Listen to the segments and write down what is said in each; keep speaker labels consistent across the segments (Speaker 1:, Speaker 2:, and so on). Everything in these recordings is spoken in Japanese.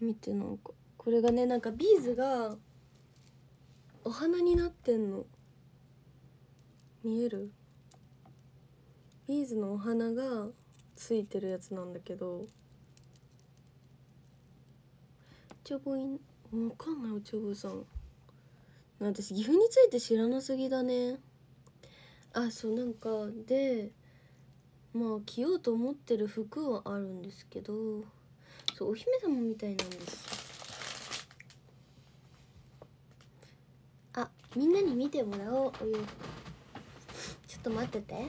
Speaker 1: 見てなんかこれがねなんかビーズがお花になってんの。見える？ビーズのお花がついてるやつなんだけど。ちょぼいん？わかんないおちょぼさん。私岐阜について知らなすぎだね。あそうなんかでまあ着ようと思ってる服はあるんですけど。そうお姫様みたいなんです。あみんなに見てもらおうお洋服ちょっと待ってて。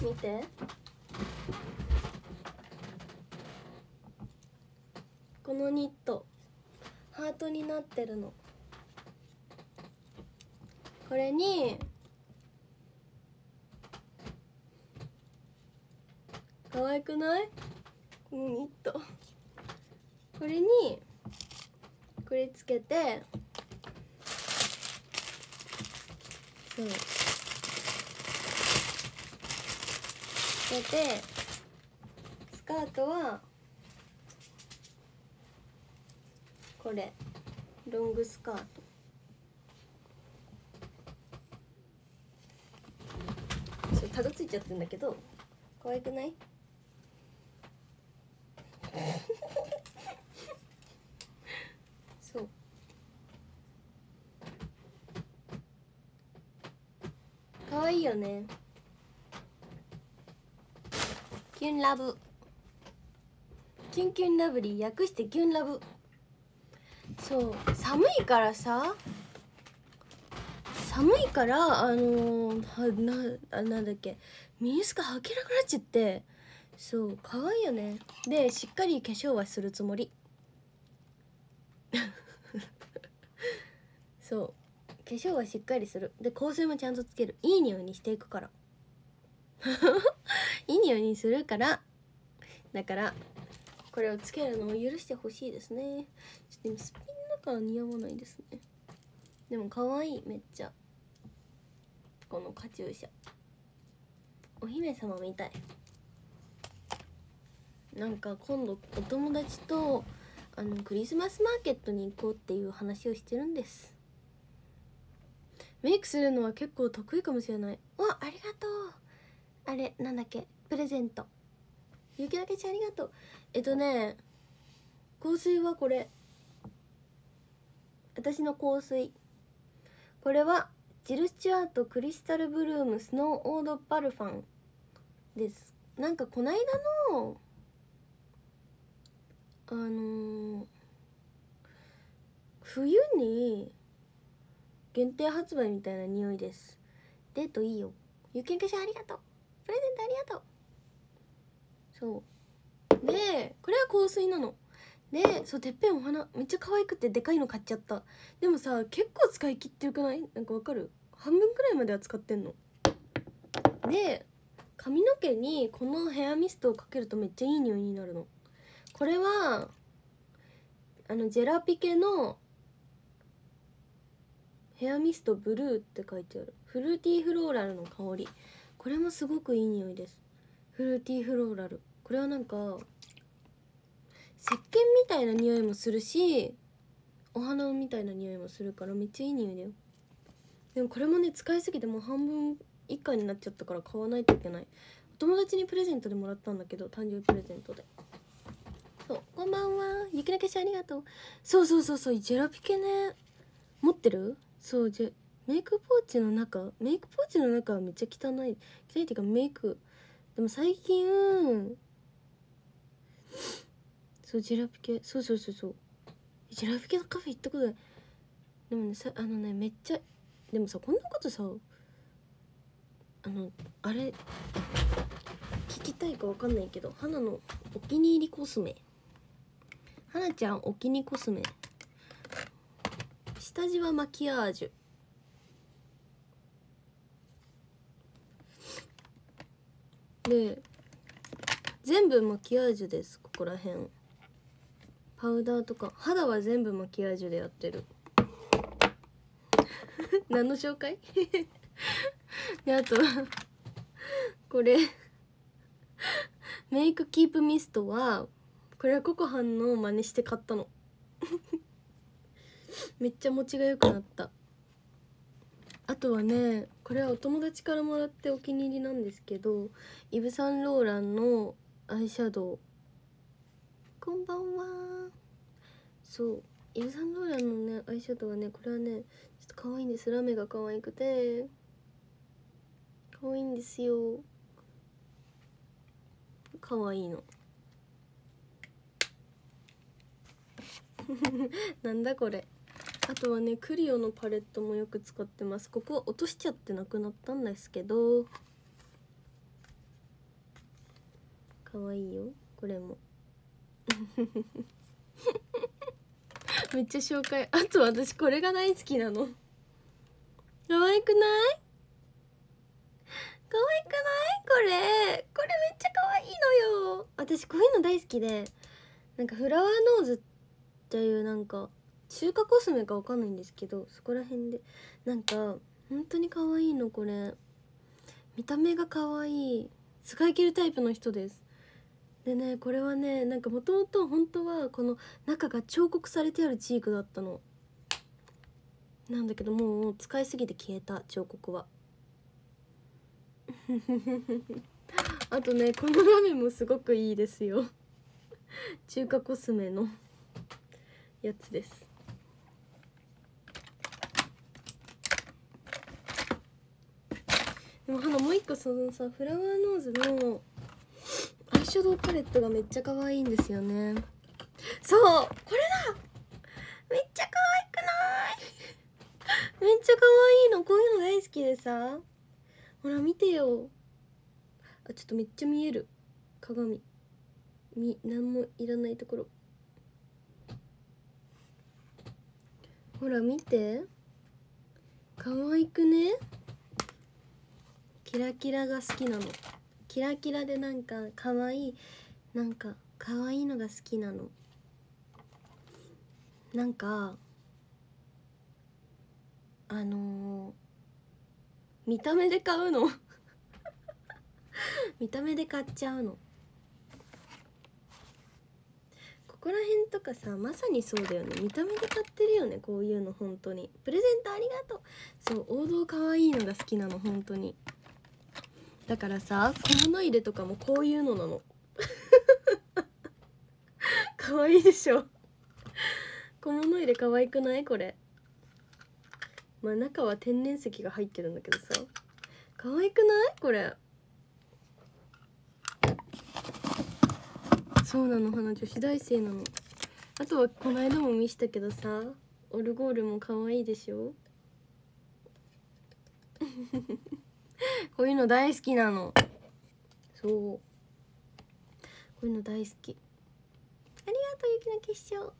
Speaker 1: 見て。このニット。ハートになってるの。これに可愛くない？このニットこれにこれつけてそうつけてスカートはこれ。ロングスカート。そうタグついちゃってるんだけど。可愛くない？そう。可愛いよね。キュンラブ。キュンキュンラブリー。略してキュンラブそう。寒いからさ。寒いからあのー、はななんだっけ。ミニスカ履けなくなっちゃって。そう可愛いよね。でしっかり化粧はするつもり。そう。化粧はしっかりする。で香水もちゃんとつける。いい匂いにしていくから。いい匂いにするから。だからこれをつけるのを許してほしいですね。ちょっと今スピから似合わないですね。でも可愛いめっちゃ。このカチューシャ。お姫様みたい。なんか今度お友達とあのクリスマスマーケットに行こうっていう話をしてるんです。メイクするのは結構得意かもしれない。わありがとう。あれなんだっけ？プレゼント。ゆきだけちゃんありがとう。えっとね香水はこれ。私の香水。これはジル・スチュアートクリスタルブルームスノーオードパルファンです。なんかこないだのあのー、冬に限定発売みたいな匂いです。デートいいよ。ゆきんけしありがとう。プレゼントありがとう。そう。でこれは香水なの。でそうてっぺんお花めっちゃ可愛くてでかいの買っちゃった。でもさ結構使い切ってるくない？なんかわかる？半分くらいまでは使ってんの。で髪の毛にこのヘアミストをかけるとめっちゃいい匂いになるの。これはあのジェラピケのヘアミストブルーって書いてある。フルーティーフローラルの香り。これもすごくいい匂いです。フルーティーフローラル。これはなんか石鹸みたいな匂いもするしお花みたいな匂いもするからめっちゃいい匂いだよ。でもこれもね使いすぎてもう半分以下になっちゃったから買わないといけない。お友達にプレゼントでもらったんだけど誕生日プレゼントで。そうこんばんは。ゆきなけしありがとう。そうそうそうそうジェラピケね。持ってる？そうじゃメイクポーチの中？メイクポーチの中はめっちゃ汚い。汚いっていうかメイク。でも最近そうジェラピケ。そうそうそうそう。ジェラピケのカフェ行ったことない。でもねさあのねめっちゃでもさこんなことさあのあれ聞きたいかわかんないけど花のお気に入りコスメ。花ちゃんお気に入りコスメ。下地はマキアージュ。で全部マキアージュですここら辺。パウダーとか肌は全部マキアージュでやってる。何の紹介？であとこれメイクキープミストはこれはココハンの真似して買ったの。めっちゃ持ちが良くなった。あとはねこれはお友達からもらってお気に入りなんですけどイヴ・サンローランのアイシャドウ。こんばんはそう。イヴ・サンローランのねアイシャドウはねこれはねちょっと可愛いんです。ラメが可愛くて。可愛いんですよ。可愛いの。なんだこれ。あとはねクリオのパレットもよく使ってます。ここは落としちゃってなくなったんですけど。可愛いよこれも。めっちゃ紹介。あと私これが大好きなの。可愛くない？可愛くない？これ。これめっちゃ可愛いのよ。私こういうの大好きでなんかフラワーノーズっていうなんか中華コスメかわかんないんですけどそこら辺で。なんか本当に可愛いのこれ。見た目が可愛い。使い切るタイプの人です。でねこれはねなんかもともと本当はこの中が彫刻されてあるチークだったの。なんだけどもう使いすぎて消えた彫刻は。あとねこのラメもすごくいいですよ。中華コスメのやつです。でも花もう一個そのさフラワーノーズのシャドウパレットがめっちゃ可愛いんですよね。そうこれだ。めっちゃ可愛くない？めっちゃ可愛いの。こういうの大好きでさ。ほら見てよ。あちょっとめっちゃ見える。鏡。み何もいらないところ。ほら見て。可愛くね？キラキラが好きなの。キラキラでなんか可愛いなんか可愛いのが好きなの。なんかあのー、見た目で買うの。見た目で買っちゃうの。ここら辺とかさまさにそうだよね。見た目で買ってるよねこういうの本当に。プレゼントありがとう。そう王道可愛いのが好きなの本当に。だからさ小物入れとかもこういうのなの。可愛いでしょ。小物入れ可愛くない？これ。まあ中は天然石が入ってるんだけどさ。可愛くない？これ。そうなの花女子大生なの。あとはこの間も見したけどさオルゴールも可愛いでしょ。こういうの大好きなの。そう。こういうの大好き。ありがとう雪の結晶。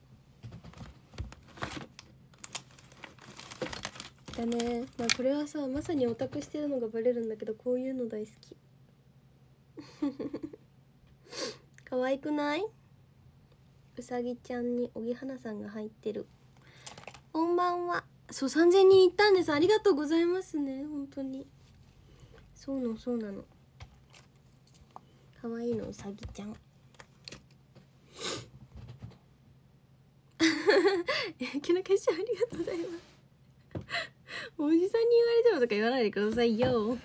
Speaker 1: だね。まあこれはさまさにオタクしてるのがバレるんだけどこういうの大好き。可愛くない？うさぎちゃんにおぎはなさんが入ってる。こんばんは。そう3000人行ったんです。ありがとうございますね。本当に。そうなのそうなの。可愛いのうさぎちゃん。きの結晶ありがとうございます。おじさんに言われてもとか言わないでくださいよ。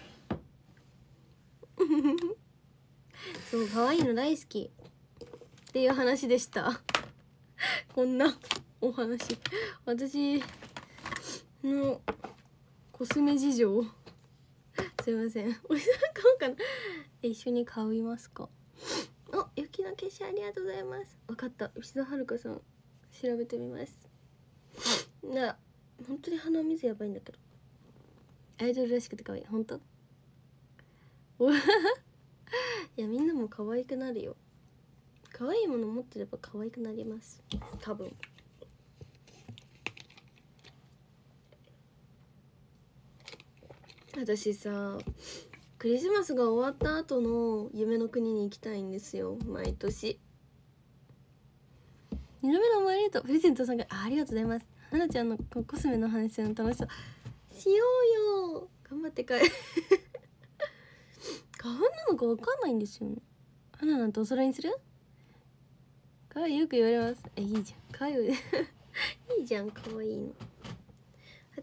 Speaker 1: そう可愛いの大好き。っていう話でした。こんなお話。私のコスメ事情すいません。おじさん買おうかな。一緒に買いますか？お雪の結晶ありがとうございます。分かった。吉田遥さん調べてみます。な本当に鼻水やばいんだけど。アイドルらしくて可愛い。本当？いやみんなも可愛くなるよ。可愛いもの持ってれば可愛くなります。多分私さクリスマスが終わった後の夢の国に行きたいんですよ毎年。二度目のお前ありがとうプレゼントさんがありがとうございます。花ちゃんのコスメの話の楽しそうしようよ頑張ってかい花粉なのかわかんないんですよね。花なんてお揃いにする？かわいいよく言われます。えいいじゃん。かわいいいいじゃんかわいいの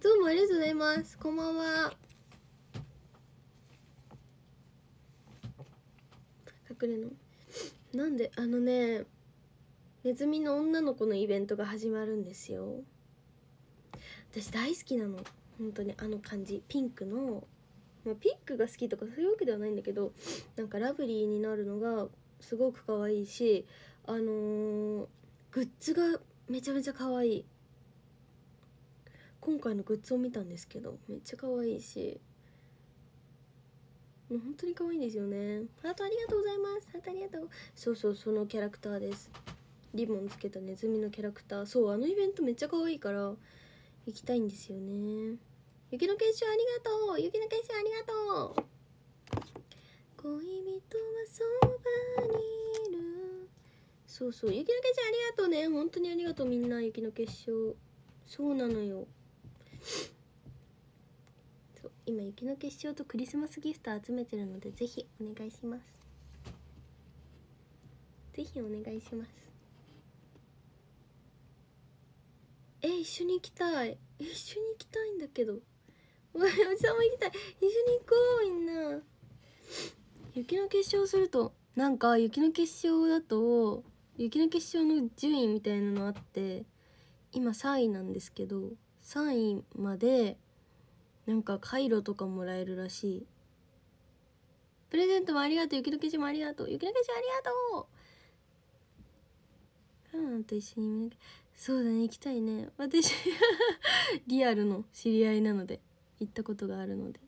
Speaker 1: どうもありがとうございます。こんばんは。隠れのなんであのねネズミの女の子のイベントが始まるんですよ。私大好きなの。本当にあの感じ。ピンクの、まあ、ピンクが好きとかそういうわけではないんだけどなんかラブリーになるのがすごく可愛いしあのー、グッズがめちゃめちゃ可愛い。今回のグッズを見たんですけどめっちゃ可愛いし。もう本当に可愛いんですよね。ハートありがとうございます。ハートありがとう。そうそうそのキャラクターです。リボンつけたネズミのキャラクター。そうあのイベントめっちゃ可愛いから行きたいんですよね。雪の結晶ありがとう。雪の結晶ありがとう。恋人はそばにいる。そうそう雪の結晶ありがとうね。本当にありがとうみんな。雪の結晶。そうなのよ。今雪の結晶とクリスマスギフト集めてるのでぜひお願いします。ぜひお願いします。え一緒に行きたい。一緒に行きたいんだけど。おじさんも行きたい。一緒に行こうみんな。雪の結晶するとなんか雪の結晶だと雪の結晶の順位みたいなのあって今3位なんですけど3位までなんかカイロとかもらえるらしい。プレゼントもありがとう雪の結晶もありがとう雪の結晶ありがとう。カナンと一緒にそうだね行きたいね。私 リアルの知り合いなので行ったことがあるので。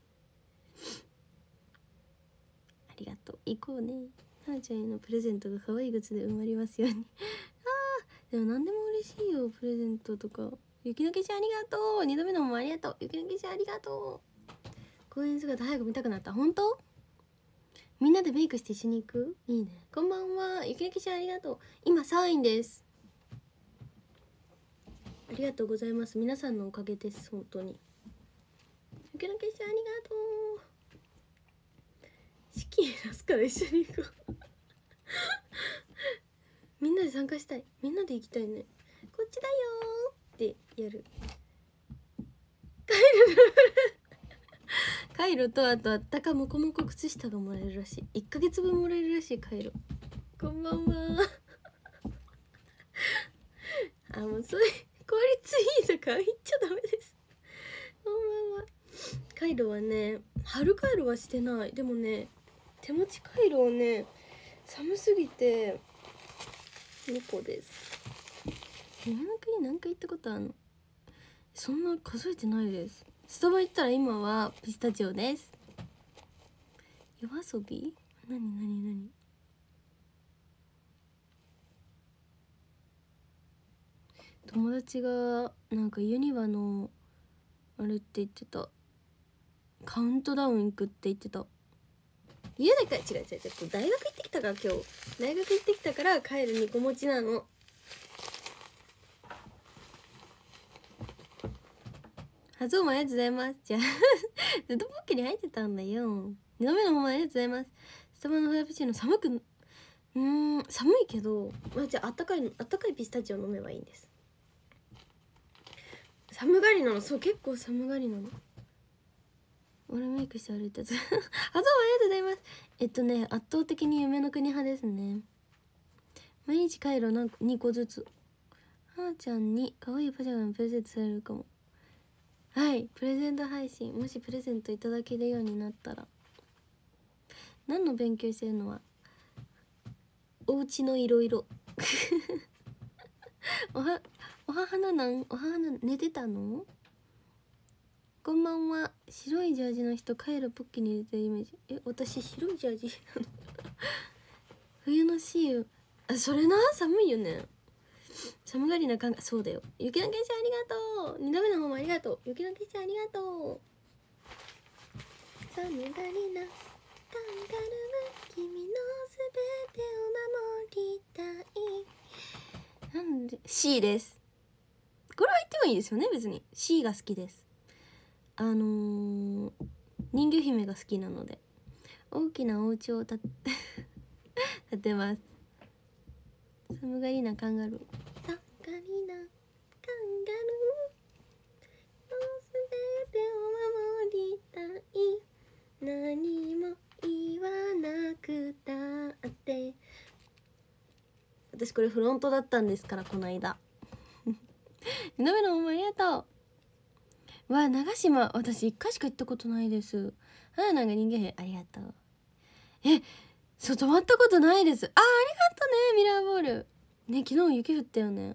Speaker 1: ありがとう。行こうね。はなちゃんへのプレゼントが可愛いグッズで埋まりますように。あーでも何でも嬉しいよプレゼントとか。雪の結晶ありがとう。2度目のもありがとう。雪の結晶ありがとう。公園姿早く見たくなった。本当？みんなでメイクして一緒に行く？いいね。こんばんは。雪の結晶ありがとう。今3位です。ありがとうございます。皆さんのおかげです本当に。雪の結晶ありがとう。資金出すから一緒に行こう。みんなで参加したい。みんなで行きたいね。こっちだよ。ってやる。カイロ。カイロとあとあったかもこもこ靴下がもらえるらしい。1ヶ月分もらえるらしいカイロ。こんばんは。あもうそういう効率いいとか。言っちゃダメです。こんばんは。カイロはね春カイロはしてない。でもね手持ちカイロをね寒すぎて2個です山の国何回行ったことあるの？そんな数えてないです。スタバ行ったら今はピスタチオです。夜遊び？何何何？友達がなんかユニバのあれって言ってた。カウントダウン行くって言ってた。家だから？違う違う違う。大学行ってきたから今日。大学行ってきたから帰る2個持ちなの。はぞもありがとうございます。じゃあずっとポッケに入ってたんだよ。2度目の方もありがとうございます。スタバのフラペチーノ寒くうん寒いけどまあじゃああったかいあったかいピスタチオ飲めばいいんです。寒がりなの？そう結構寒がりなの？俺メイクして歩いた。や つあそうありがとうございます。えっとね圧倒的に夢の国派ですね。毎日カイロ2個ずつ。はーちゃんに可愛いパジャマのプレゼントされるかも。はいプレゼント配信もしプレゼントいただけるようになったら。何の勉強してるのは？お家のいろいろおはお母ななん？お母な寝てたの？こんばんは。白いジャージの人カイロポッケに入れてるイメージ。え私白いジャージ 冬のシール。あそれな？寒いよね。寒がりな感覚そうだよ。雪の結晶ありがとう。2度目の方もありがとう。雪の結晶ありがとう。寒がりなカンガルーは君のすべてを守りたい。なんで C です。これは言ってもいいですよね別に。C が好きです。あのー、人魚姫が好きなので。大きなお家を建て 建てます。寒がりなカンガルー。寒がりなカンガルー。すべてを守りたい。何も言わなくたって。私これフロントだったんですからこの間。二度目のお前ありがと。うわ長島私一回しか行ったことないです。あなんか人間兵ありがとう。えそう泊まったことないです。あありがとうねミラーボール。ね昨日雪降ったよね。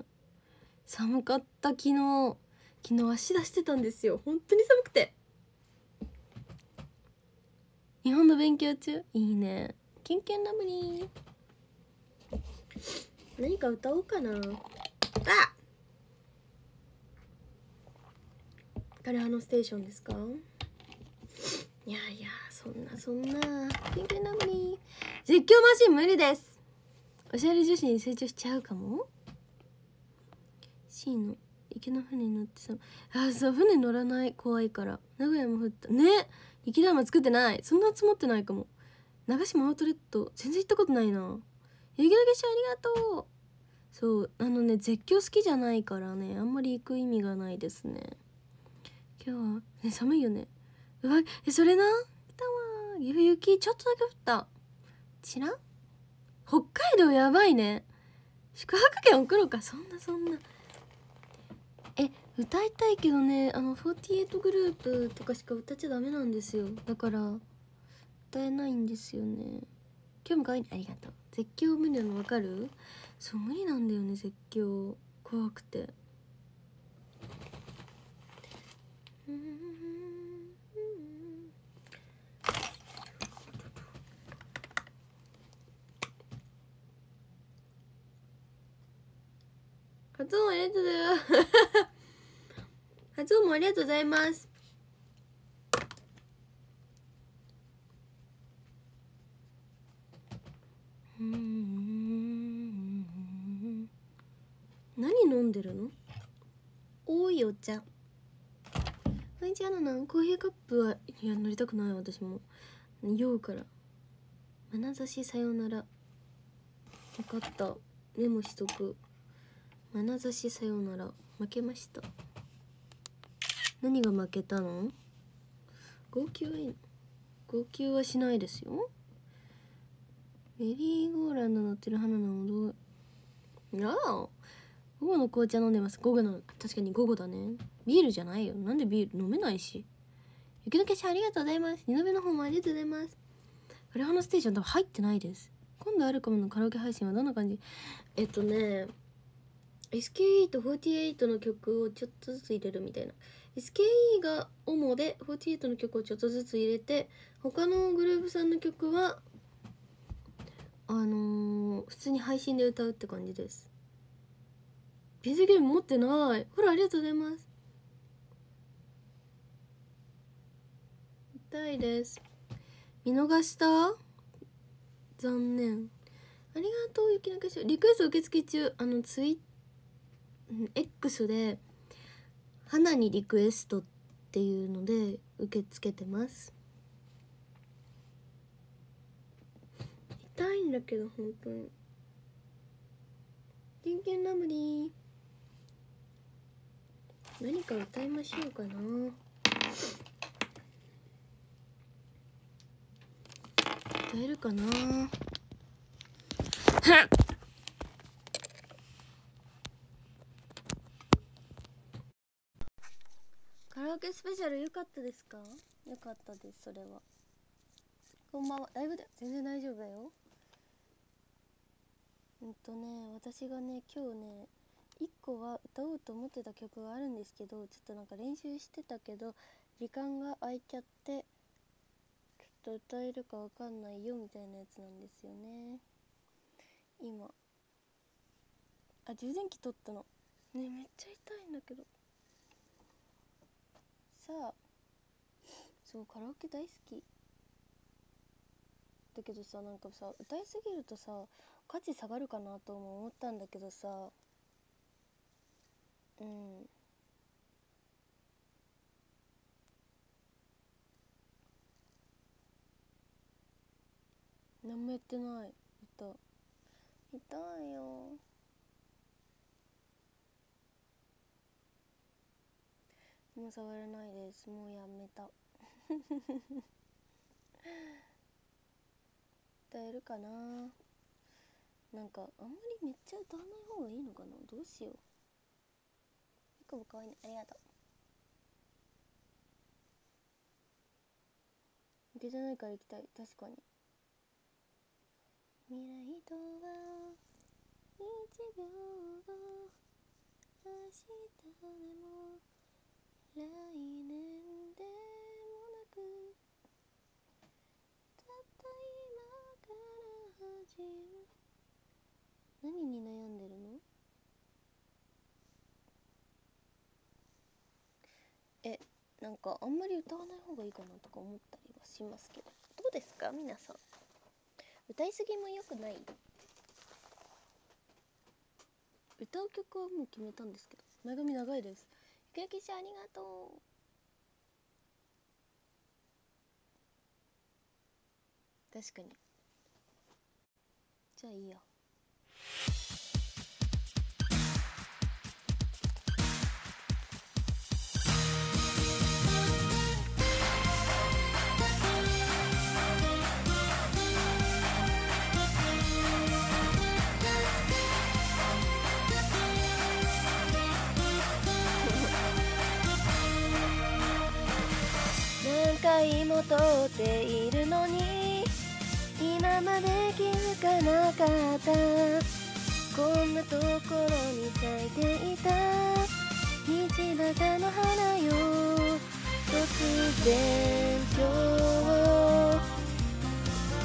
Speaker 1: 寒かった昨日。昨日足出してたんですよ。本当に寒くて。日本の勉強中？いいね。キンキンラブリー。何か歌おうかな。あ！カレハのステーションですか？いやいや。そんなそんなキンキンラブリー絶叫マシン無理です。おしゃれ女子に成長しちゃうかも？C の池の船に乗ってさ。あそう船乗らない。怖いから。名古屋も降った。ね。雪玉作ってない。そんな積もってないかも。長島アウトレット全然行ったことないな。雪の結晶ありがとう。そうあのね絶叫好きじゃないからねあんまり行く意味がないですね。今日はね寒いよね。うわえそれな？雪ちょっとだけ降った。知らん？北海道やばいね。宿泊券送ろうか。そんなそんな。え歌いたいけどね。あの48グループとかしか歌っちゃダメなんですよ。だから歌えないんですよね。今日も可愛いありがとう。絶叫無理なの分かる？そう無理なんだよね絶叫。怖くて。発音ありがとうございます。発音もありがとうございます。何飲んでるの？多いお茶。毎日あのなコーヒーカップはいや乗りたくない私も。酔うから。眼差しさよなら。分かった。メモしとく。眼差しさようなら。負けました。何が負けたの？号泣はいいの？号泣はしないですよ。メリーゴーランド乗ってる花のどうああ。午後の紅茶飲んでます。午後の確かに午後だね。ビールじゃないよ。なんでビール飲めないし。雪の結晶ありがとうございます。二度目の方もありがとうございます。フレハのステーション多分入ってないです。今度あるかものカラオケ配信はどんな感じ？えっとね SKE と48の曲をちょっとずつ入れるみたいな。SKE が主で48の曲をちょっとずつ入れて他のグループさんの曲はあのー、普通に配信で歌うって感じです。ビズゲーム持ってない。ほらありがとうございます。痛いです。見逃した？残念。ありがとう雪の結晶リクエスト受付中。あのツイッター X で花にリクエストっていうので受け付けてます。痛いんだけど本当に。キンキンラムリー。何か歌いましょうかな。歌えるかなカラオケスペシャル良かったですか？良かったですそれは。こんばんは。ライブで全然大丈夫だよ。うんとね私がね今日ね1個は歌おうと思ってた曲があるんですけどちょっとなんか練習してたけど時間が空いちゃってちょっと歌えるかわかんないよみたいなやつなんですよね。今。あ充電器取ったの。ねめっちゃ痛いんだけど。さそうカラオケ大好き。だけどさなんかさ歌いすぎるとさ価値下がるかなとも思ったんだけどさ。うん。何もやってない歌。痛いよ。もう触らないです。もうやめた。歌えるかな？なんかあんまりめっちゃ歌わない方がいいのかな？どうしよう。ピコボかわいいね。ありがとう。いけてないから行きたい。確かに。未来とは1秒後明日でも。来年でもなくたった今から始め何に悩んでるの？えなんかあんまり歌わない方がいいかなとか思ったりはしますけど。どうですか？皆さん。歌いすぎも良くない？歌う曲はもう決めたんですけど前髪長いです。空気中ありがとう。確かに。じゃあいいよ。何回も通っているのに。今まで気づかなかった。こんなところに咲いていた。道端の花よ。突然今日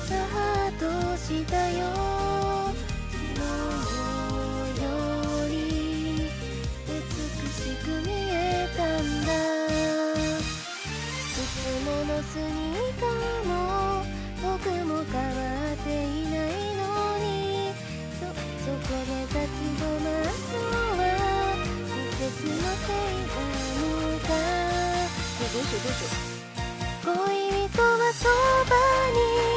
Speaker 1: スタートしたよ。昨日より美しく見えのスニーカーも僕も変わっていないのにそそこで立ち止まるのは季節のせいなのかどうしようどうしよう。恋人はそばに。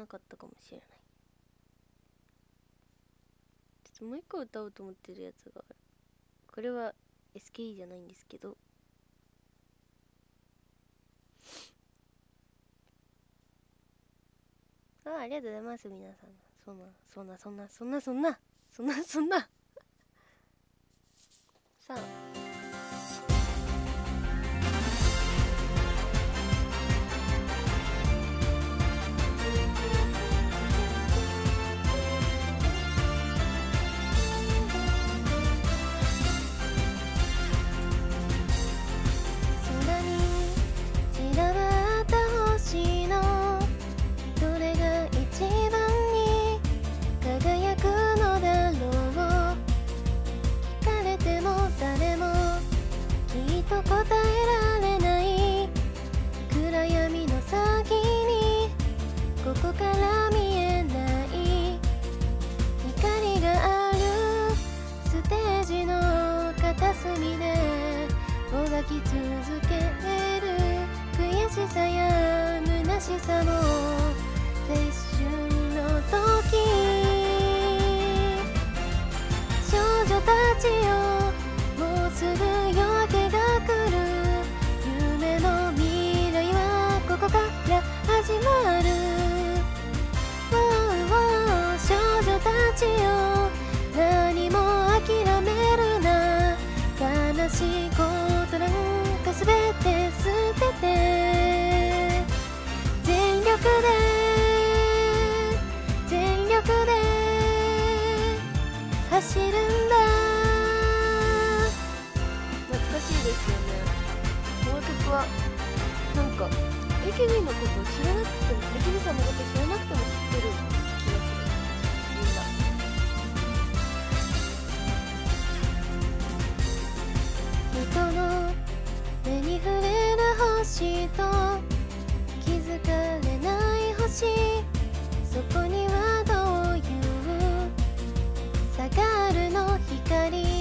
Speaker 1: なかったかもしれない。ちょっともう一個歌おうと思ってるやつがある。これは SKE じゃないんですけど。あありがとうございます皆さん。そんなそんなそんなそんなそんなそんなそんな。さあ。答えられない暗闇の先にここから見えない光があるステージの片隅でもがき続ける悔しさや虚しさも青春の時。始まる「わ少女たちよ。何も諦めるな」「悲しいことなんかすべて捨てて」「全力で。全力で。走るんだ」イケメンのこと知らな。くてもイケメンさんのこと知らな。くても知ってる気がするみんな。の目に触れる星と気づかれな。い星そこにはどういう下がるの光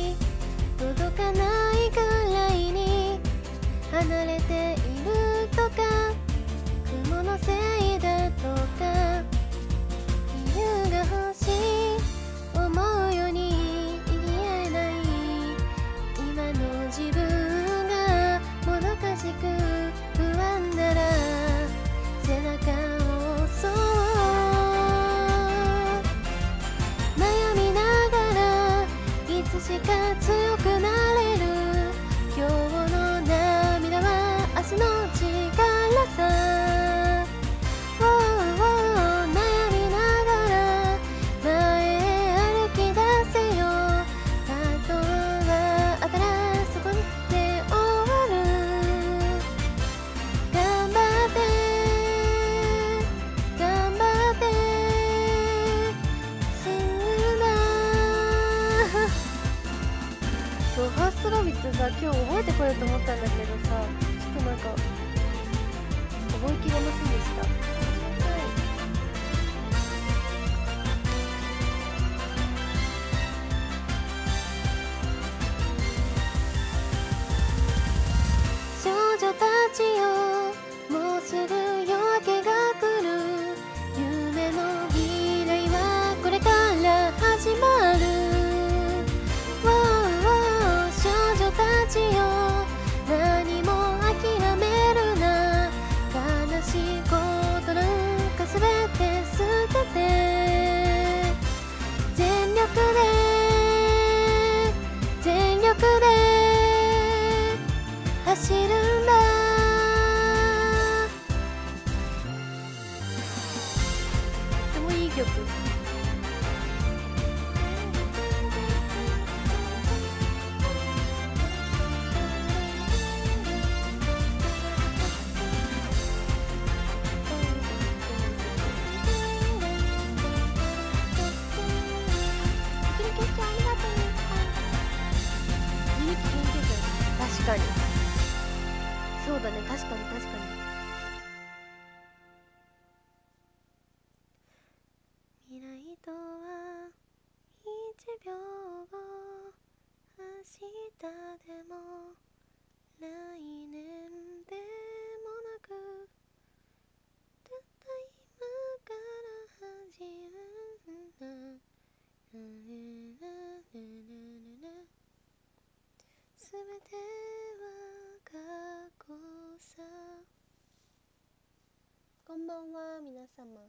Speaker 1: ばんは皆様。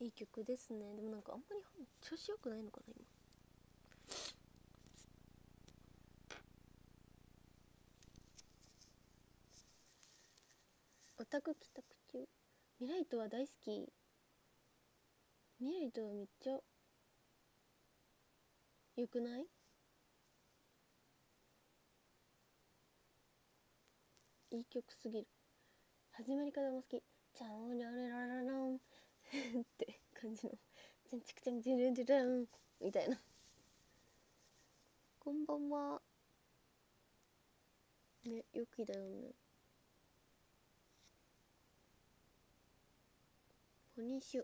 Speaker 1: いい曲ですね。でもなんかあんまり調子よくないのかな今。オタク帰宅中。ミライトは大好き。ミライトはめっちゃ。よくない？いい曲すぎる。始まり方も好き。チャオリャラララランって感じの。チャンチクチャンジュルジュランみたいな。こんばんは。ね良きだよね。ポニーシュ。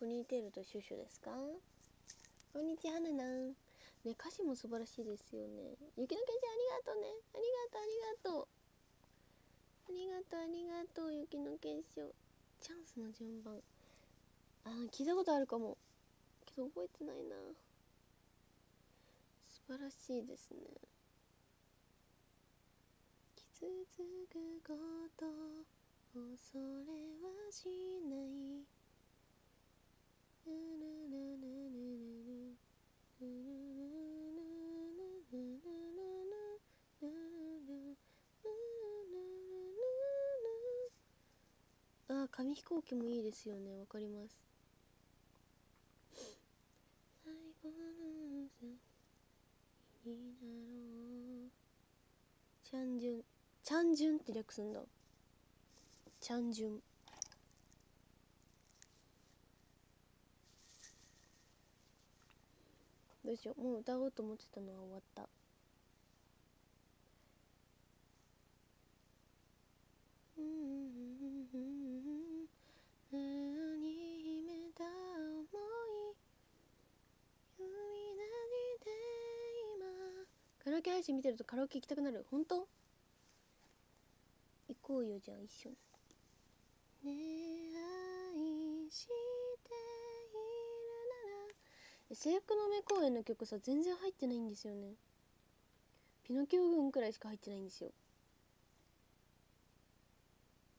Speaker 1: ポニーテールとシュシュですか？こんにちはななね歌詞も素晴らしいですよね。雪のけんちゃんありがとうね。ありがとうありがとう。ありがとうありがとう雪の結晶。チャンスの順番。あ聞いたことあるかも。けど覚えてないな。素晴らしいですね。傷つくこと恐れはしない。ルルルルルルルルルあ紙飛行機もいいですよね。わかります。最後のになろう。チャンジュン。チャンジュンって略すんだ。チャンジュン。どうしよう。もう歌おうと思ってたのは終わった。うんうんうん。カラオケ配信見てるとカラオケ行きたくなる。本当？行こうよじゃあ一緒に。恋愛しているなら。制服の目公園の曲さ全然入ってないんですよね。ピノキオ軍くらいしか入ってないんですよ。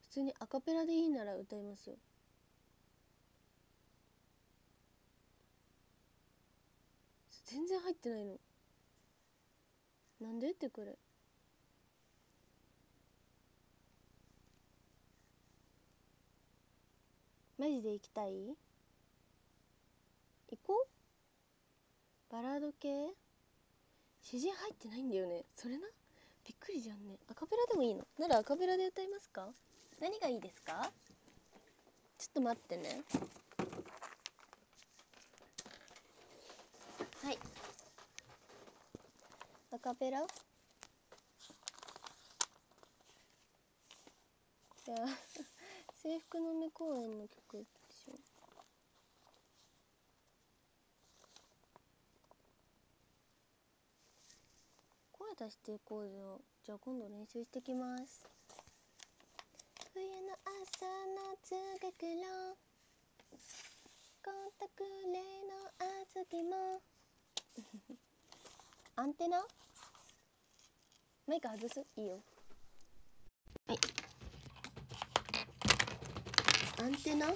Speaker 1: 普通にアカペラでいいなら歌いますよ。全然入ってないの。なんでってくれマジで行きたい？行こう？バラード系？詩人入ってないんだよね。それな？びっくりじゃんね。アカペラでもいいの？ならアカペラで歌いますか？何がいいですか？ちょっと待ってね。はい。アカペラじゃあ制服の目公園の曲でしょ。声出していこうよ。じゃあ今度練習してきます。冬の朝の通学路。コンタクレの小豆も。アンテナ？マイク外す？いいよ。はい。アンテナ？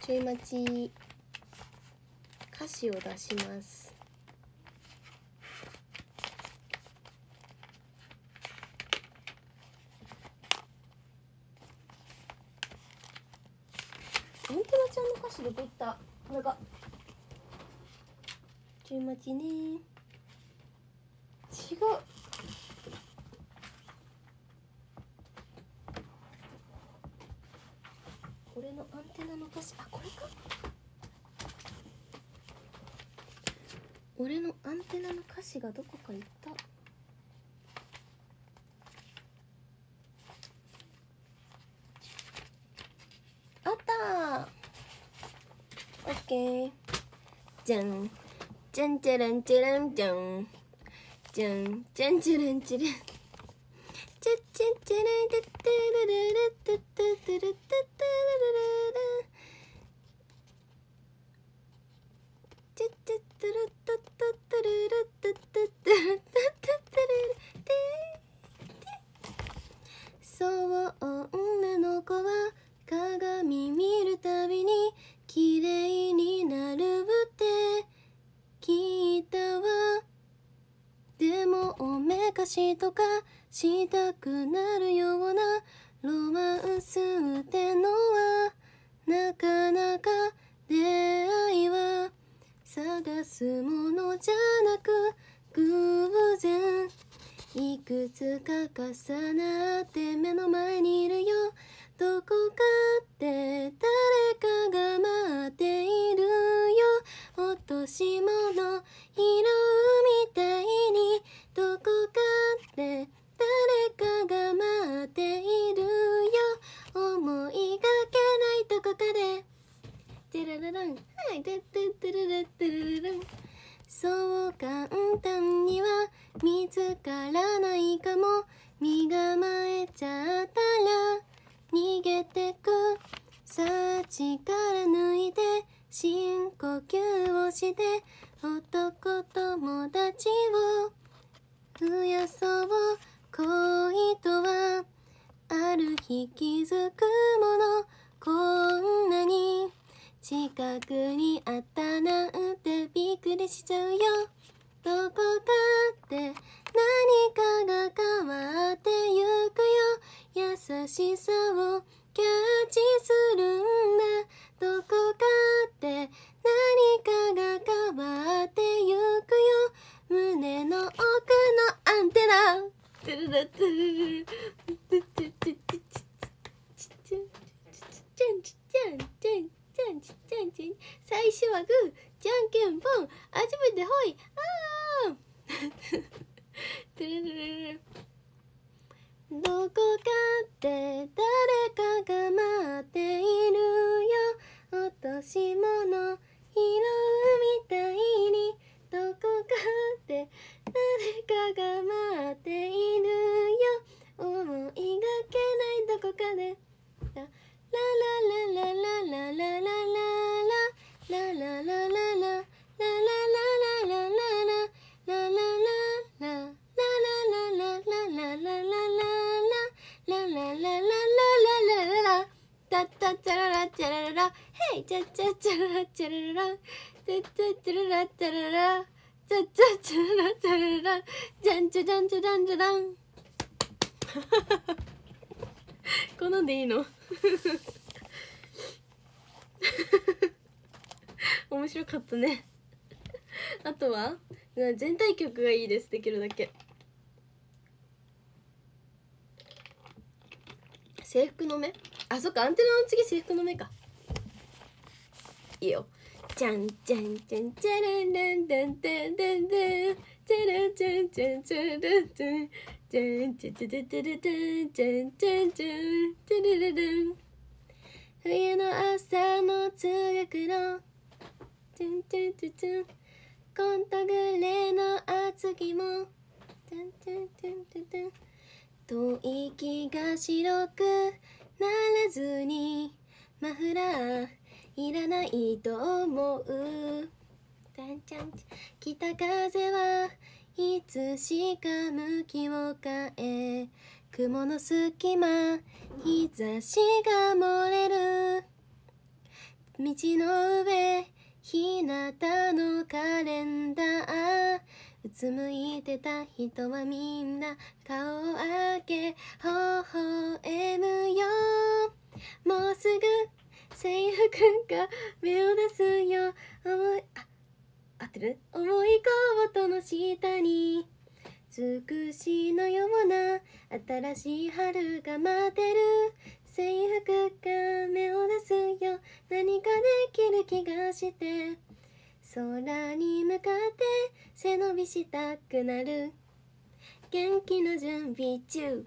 Speaker 1: ちょい待ち。歌詞を出します。アンテナちゃんの歌詞どこ行った？なんかちょい待ちね。違う。俺のアンテナの歌詞。あこれか俺のアンテナの歌詞がどこか行った。あったー。オッケー。じゃん。じゃんじゃらんじゃらんじゃん。チュンチュンチュルンチュルン。チュッチュンチュルンテッテルルルテッルルッルルでララチャラララタッタッチャララチャララチャチャチャララチャララジャンチャジャンチャジャンチャランこのでいいの面白かったねあとは全体曲がいいですできるだけ制服の目あそっかアンテナの次制服の目かいいよ。じゃんじゃんじゃんじゃらんらんらんらんらんらんじゃらじゃんじゃんじゃらんらんじゃんじゃじゃじゃるゃるゃじゃんじゃんじゃんじゃん冬の朝の通学路じゃんじゃんじゃんコントグレの厚着もじゃんじゃんじゃんじゃん吐息が白くならずにマフラーいらないと思う。北風はいつしか向きを変え雲の隙間日差しが漏れる。道の上日向のカレンダー。うつむいてた人はみんな顔を上げ微笑むよ。もうすぐ制服が目を出すよ。思いあ合ってる？思いコートの下に。つくしのような新しい春が待ってる。制服が目を出すよ。何かできる気がして。空に向かって背伸びしたくなる。元気の準備中。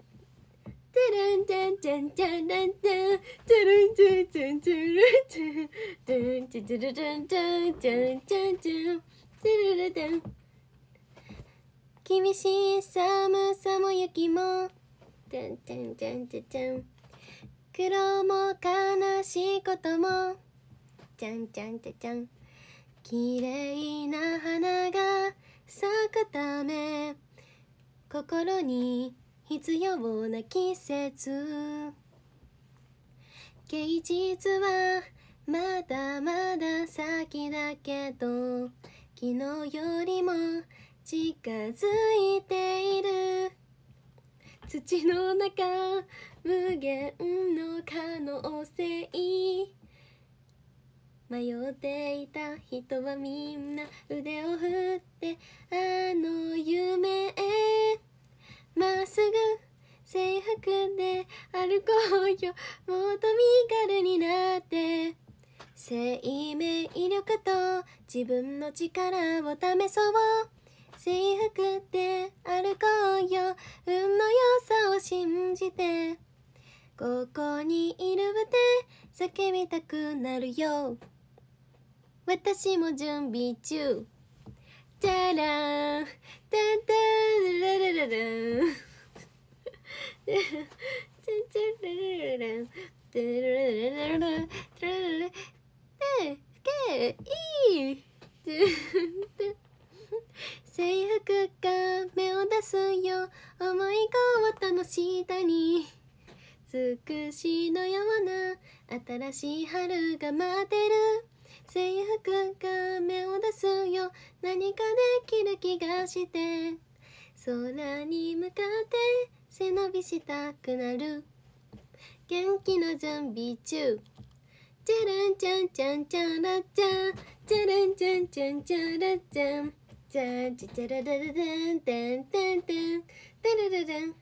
Speaker 1: ルンテンテンテンテンテンテルンテンテンテルンテンテルンテンテルンテンテンテンテンテルルテン厳しい寒さも雪もテンテンテンテンテン苦労も悲しいこともちゃんちゃんちゃちゃん綺麗な花が咲くため心に必要な季節。芸術はまだまだ先だけど昨日よりも近づいている。土の中無限の可能性。迷っていた人はみんな腕を振ってあの夢へ。まっすぐ制服で歩こうよ。もっと身軽になって。生命力と自分の力を試そう。制服で歩こうよ。運の良さを信じて。ここにいるって叫びたくなるよ。私も準備中。チャランタンタンラララランチャチャラララランタラララララタラララタケイイ制服が目を出すよ思いが綿の下につくしのような新しい春が待てるよ何かできる気がして空に向かって背伸びしたくなる。元気の準備中。チャランチャンチャンチャラチャン。チャランチャンチャンチャラチャン。チャンチャラララランテンテンテン。テラララン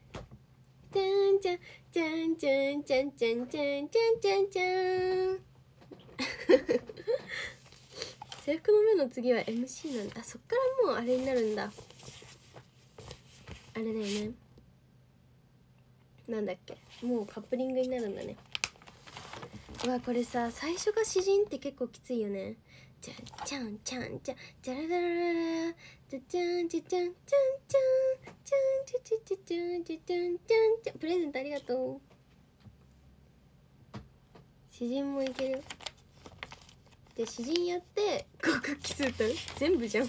Speaker 1: チャンチャン。チャンチャンチャンチャンチャンチャンチャンチャン。制服の目の次は MC なんだ。あそっからもうあれになるんだ。あれだよね。なんだっけ。もうカップリングになるんだね。うわこれさ最初が詩人って結構きついよね。じゃんちゃんちゃんちゃんじゃららららら。じゃじゃんじゃじゃんじゃんじゃんじゃんじゃじゃじゃじゃんじゃじゃんじゃんじゃんプレゼントありがとう詩人もいけるよで詩人やって告白キス歌う全部じゃん。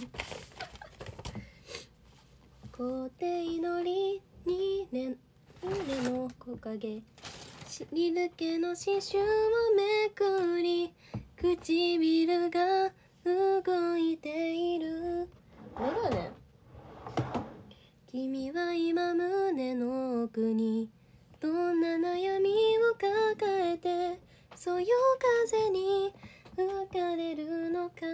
Speaker 1: 校庭のりにね胸の木陰。尻抜けの刺繍をめくり唇が動いている。これだよね。君は今胸の奥にどんな悩みを抱えてそよ風に浮かれるのか？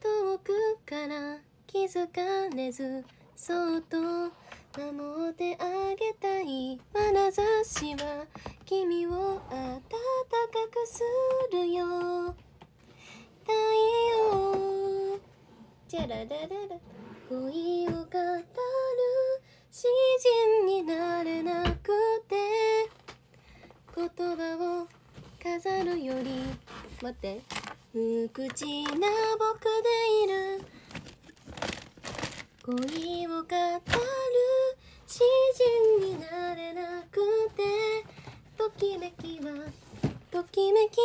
Speaker 1: 遠くから気づかれずそっと守ってあげたい眼差しは君を温かくするよ。太陽チャララララ。恋を語る詩人になれなくて。言葉を飾るより。待って。無口な僕でいる。恋を語る詩人になれなくて。ときめきはときめき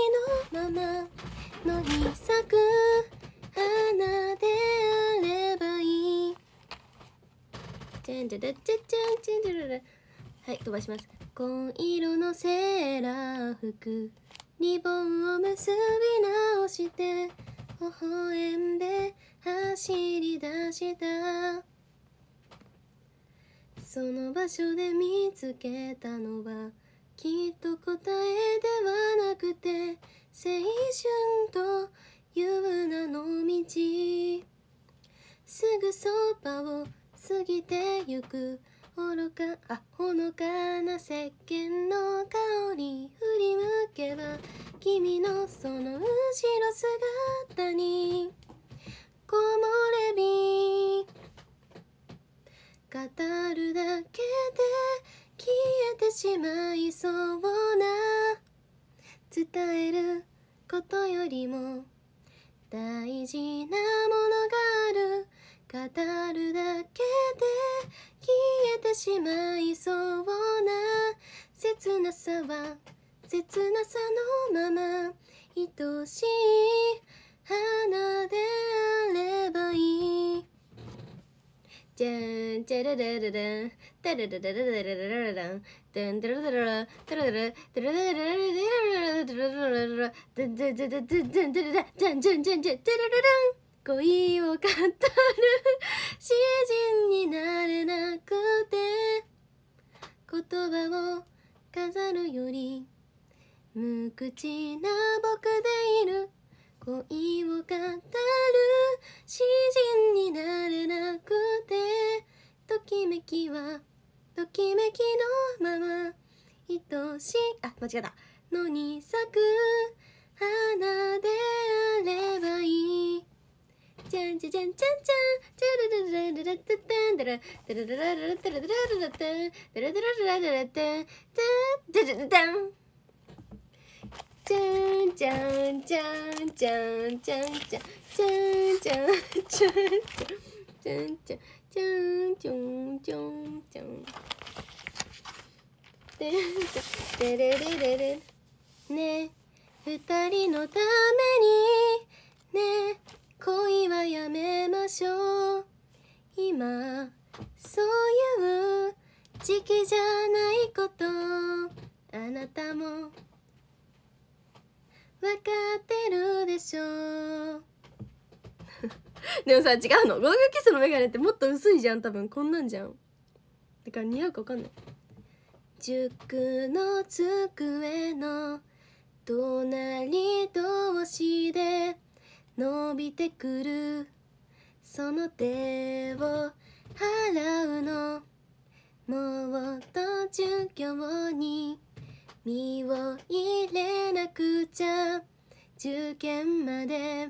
Speaker 1: のまま。野に咲く花であればいい。じゃんじゃらじゃじゃんじゃんじゃらはい飛ばします。紺色のセーラー服。リボンを結び直して微笑んで走り出した。その場所で見つけたのはきっと答えではなくて青春という名の道。すぐそばを過ぎてゆく愚かあほのかな石鹸の香り振り向けば君のその後ろ姿に木漏れ日語るだけで消えてしまいそうな伝えることよりも大事なものがある。語るだけで消えてしまいそうな切なさは切なさのまま愛しい花であればいい。じゃんじゃららららんタララララララララランタンタララララタラララタララララララララタラララララタンタンタンタンタンタンタララジャンジャンジャンジャンタラララン恋を語る。詩人になれなくて。言葉を飾るより無口な僕でいる。恋を語る。詩人になれなくて。ときめきはときめきのまま愛しい。あ間違えた。のに咲く花であればいい。じゃんじゃじゃんじゃんじゃんじゃらららららたたんだらだらららららたららららただらだららららたたじゃじゃじゃんじゃんじゃんじゃんじゃんじゃんじゃんじゃんじゃんじゃんじゃんじゃんじゃんじゃんじゃんじゃんじゃんでれれれれね二人のためにね恋はやめましょう。今そういう時期じゃないこと。あなたもわかってるでしょう。でもさ違うの？ゴーゴーキスのメガネってもっと薄いじゃん多分。こんなんじゃん。だから似合うか分かんない。塾の机の隣同士で伸びてくる。その手を払うの。もっと授業に。身を入れなくちゃ。受験まで。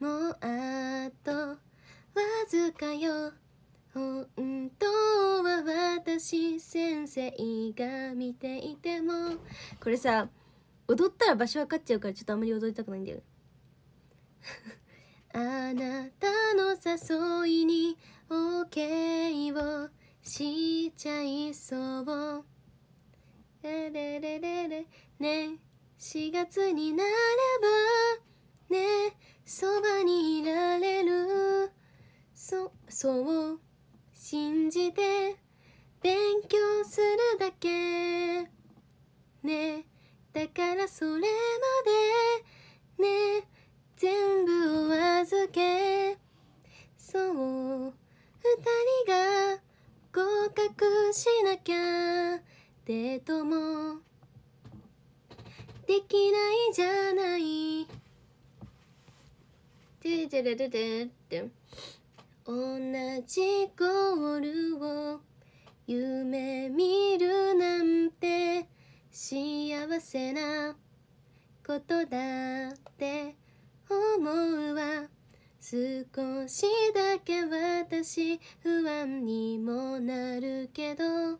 Speaker 1: もうあとわずかよ。本当は私先生が見ていても。これさ踊ったら場所分かっちゃうからちょっとあんまり踊りたくないんだよ。あなたの誘いに OK をしちゃいそう。レレレレレね。4月になればね。そばにいられる。そそう信じて。勉強するだけ。ね。だからそれまで。ね。全部お預け。そう二人が合格しなきゃ。デートもできないじゃない。ててれれれって同じゴールを夢見るなんて幸せなことだって。思うわ。少しだけ私不安にもなるけど。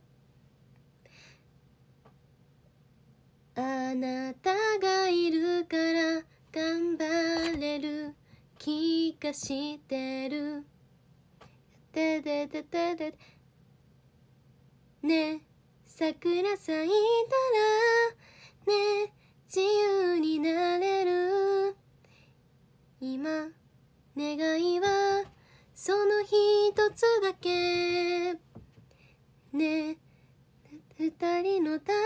Speaker 1: あなたがいるから頑張れる気がしてる。てででででねえ桜咲いたらねえ自由になれる。今願いはその一つだけ。ね。二人のため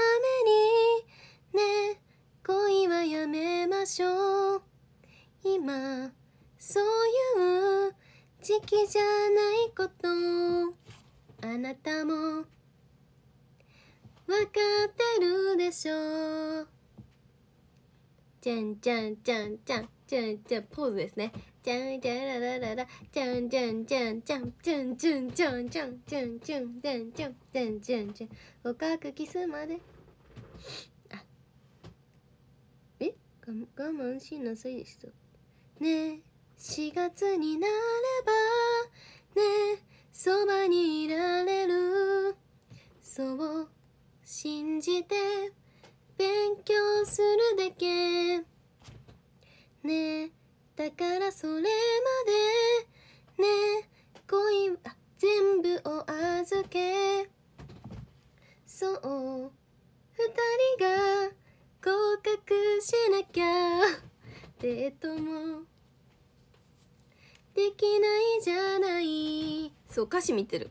Speaker 1: にね恋はやめましょう。今そういう時期じゃないこと。あなたもわかってるでしょう。じゃんじゃんじゃんじゃん。じゃんじゃんポーズですね。じゃんじゃんららららじゃんじゃんじゃんじゃん。じゃんじゃんじゃんじゃんじゃんじゃんじゃんじゃん。じゃんじゃんじゃんおかくキスまで。あ。え？我慢しなさいでしとねえ。4月になれば。ねえ。そばにいられる。そう。信じて。勉強するだけ。ね。だからそれまでね。恋は全部を預け。そう。二人が合格しなきゃ。デートもできないじゃない。そう歌詞見てる。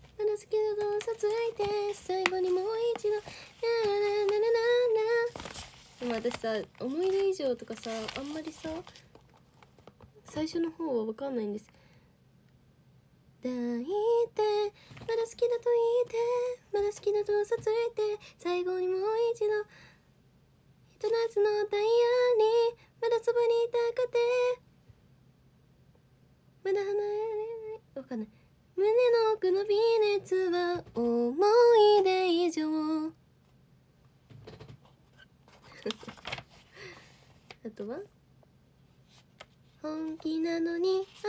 Speaker 1: 好きだと嘘ついて最後にもう一度ラララララララでも私さ思い出以上とかさあんまりさ最初の方は分かんないんです。抱いてまだ好きだと言ってまだ好きだと嘘ついて最後にもう一度。ひと夏のダイヤにまだそばにいたかて。まだ離れない。わかんない。胸の奥の微熱は思い出以上。あとは本気なのにあ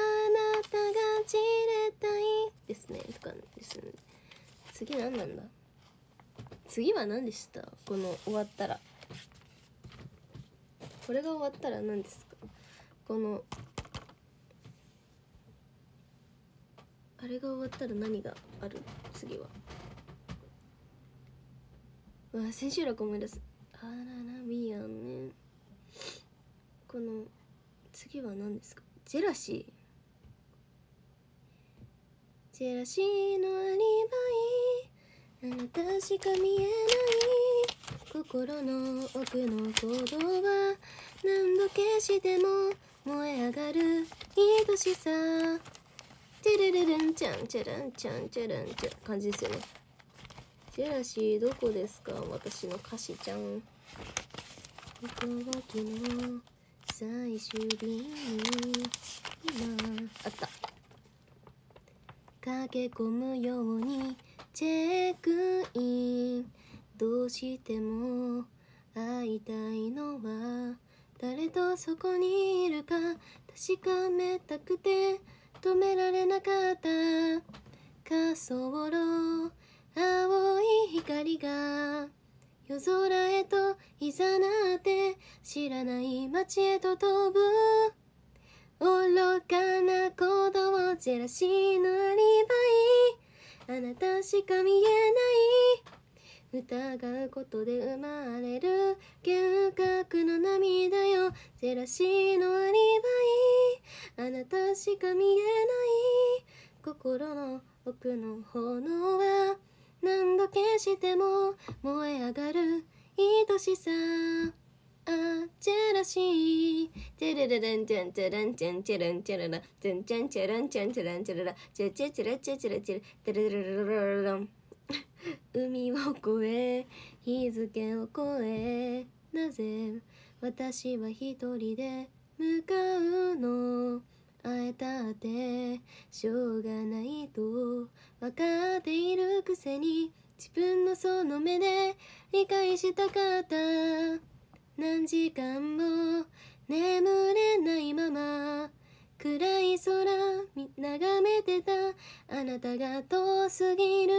Speaker 1: なたがじれたいですね。とかですね。次何なんだ？次は何でした？この終わったら。これが終わったら何ですか？このあれが終わったら何がある？次は。うわ千秋楽思い出す。あららみやんね。この次は何ですか？ジェラシー。ジェラシーのアリバイ。あなたしか見えない。心の奥の鼓動は何度消しても燃え上がる。愛しさ。チェレレレンチャンチェレンチャンチェレンチャン感じですよね。ジェラシーどこですか？私の歌詞ちゃん。飛行機の最終便に今。あった。駆け込むようにチェックイン。どうしても会いたいのは誰とそこにいるか確かめたくて。止められなかった滑走路青い光が夜空へと誘って知らない街へと飛ぶ。愚かな鼓動ジェラシーのアリバイ。あなたしか見えない。疑うことで生まれる幻覚の涙よジェラシーのアリバイあなたしか見えない心の奥の炎は何度消しても燃え上がる愛しさあジェラシーチェレレレンチェンチェレンチェンチェレンチェレラチェンチェンチェレンチェンチェレンチェレラチェチェチェレチェチェレチェレテレレレレレレン海を越え日付を越えなぜ私は一人で向かうの。会えたってしょうがないと分かっているくせに自分のその目で理解したかった。何時間も眠れないまま暗い空眺めてた。あなたが遠すぎる。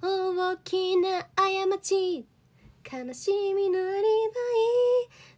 Speaker 1: 大きな過ち。悲しみのアリバイ。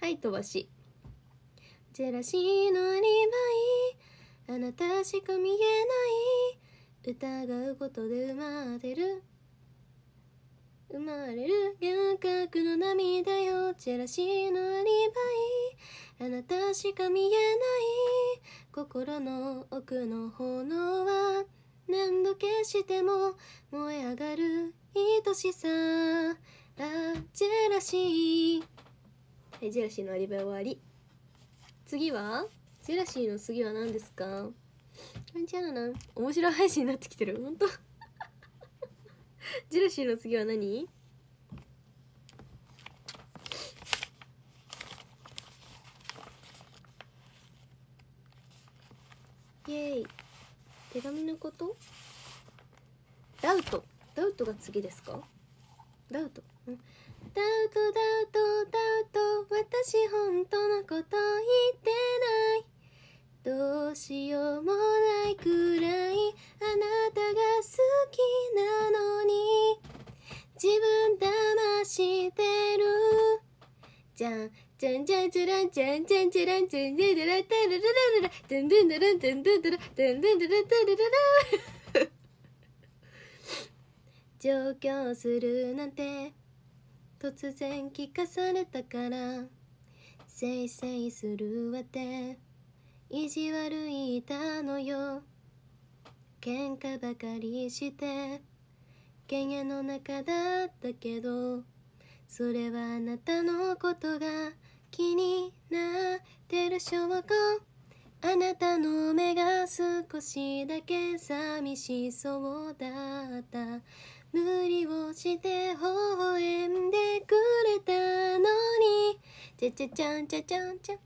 Speaker 1: はい飛ばし。ジェラシーのアリバイ。あなたしか見えない。疑うことで生まれる。生まれる幻覚の涙よ。ジェラシーのアリバイ。あなたしか見えない。心の奥の炎は何度消しても燃え上がる愛しさ。ラ・ジェラシー。はい、ジェラシーのアリバイ終わり。次は？ジェラシーの次は何ですか？こんにちはなな。面白い配信になってきてる。ほんとジェラシーの次は何？イエーイ。手紙のこと？ダウト。ダウトが次ですか？ダウト。うんダウトダウトダウト私本当のこと言ってない。どうしようもないくらいあなたが好きなのに。自分騙してる。じゃん。じゃんじゃんじゃらんじゃんじゃんじゃらんじゃんじゃららららんじゃんじゃんじゃらんじゃんじゃらんじゃんじゃんじゃらんじゃららん上京するなんて突然聞かされたから。せいせいするわって。意地悪いたのよ。喧嘩ばかりして。剣屋の中だったけど。それはあなたのことが気になってる証拠。あなたの目が少しだけ寂しそうだった。無理をして微笑んでくれたのに。ちゃちゃちゃんちゃちゃんちゃ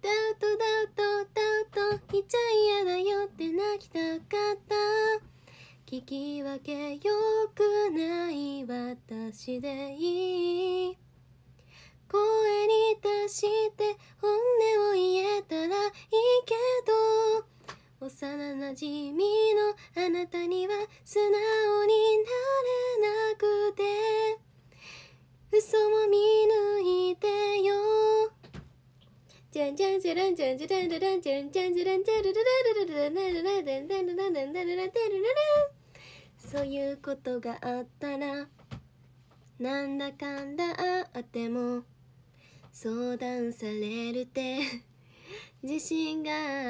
Speaker 1: ダウトダウトダウトいちゃ嫌だよって泣きたかった聞き分けよくない私でいい声に出して本音を言えたらいいけど幼なじみのあなたには素直になれなくて。嘘も見抜いてよ。じゃんじゃんじゃらんじゃんじゃらんじゃんじゃんじゃんじゃらんじゃらんじゃらんじゃらんじゃらんじゃらんじゃらんじゃらんじゃらんじゃらんじゃらんじゃら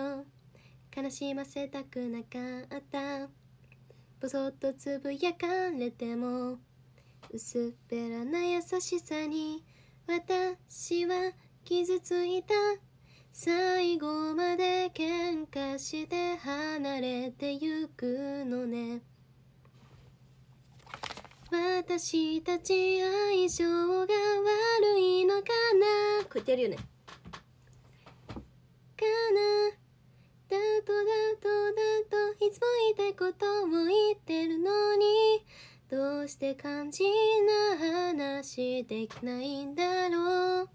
Speaker 1: らんん悲しませたくなかった。ぼそっとつぶやかれても薄っぺらな優しさに私は傷ついた。最後まで喧嘩して離れてゆくのね。私たち相性が悪いのかな。こうやってやるよね。かな。だとだとだといつも言いたいことを言ってるのに。どうして肝心な話できないんだろう。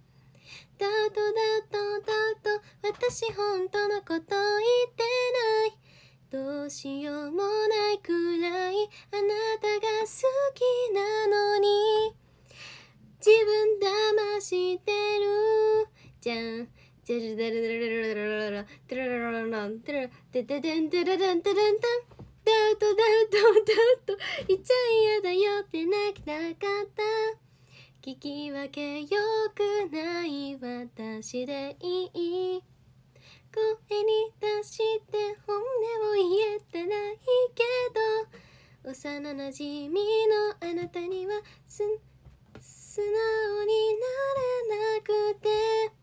Speaker 1: だとだとだと私本当のこと言ってない。どうしようもないくらいあなたが好きなのに。自分騙してる。じゃん。デルデルデルデルデルデルデルデルデルデデデンデデデンデデルデルダウトダウトダウトいちゃ嫌だよって泣きたかった。聞き分けよくない私でいい声に出して本音を言えたらい。いけど幼なじみのあなたにはす素直になれなくて。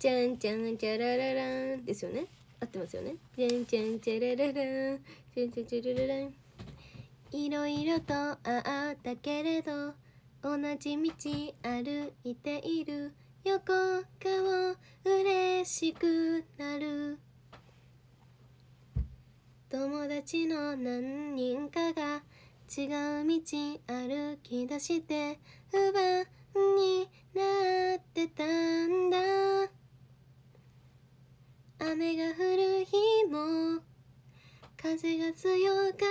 Speaker 1: じゃんじゃらららんですよね。合ってますよね。じゃんじゃんじゃらららんじゃんじゃんじゃらららんいろいろとあったけれど同じ道歩いている横顔嬉しくなる。友達の何人かが違う道歩き出して不安になってたんだ。雨が降る日も風が強か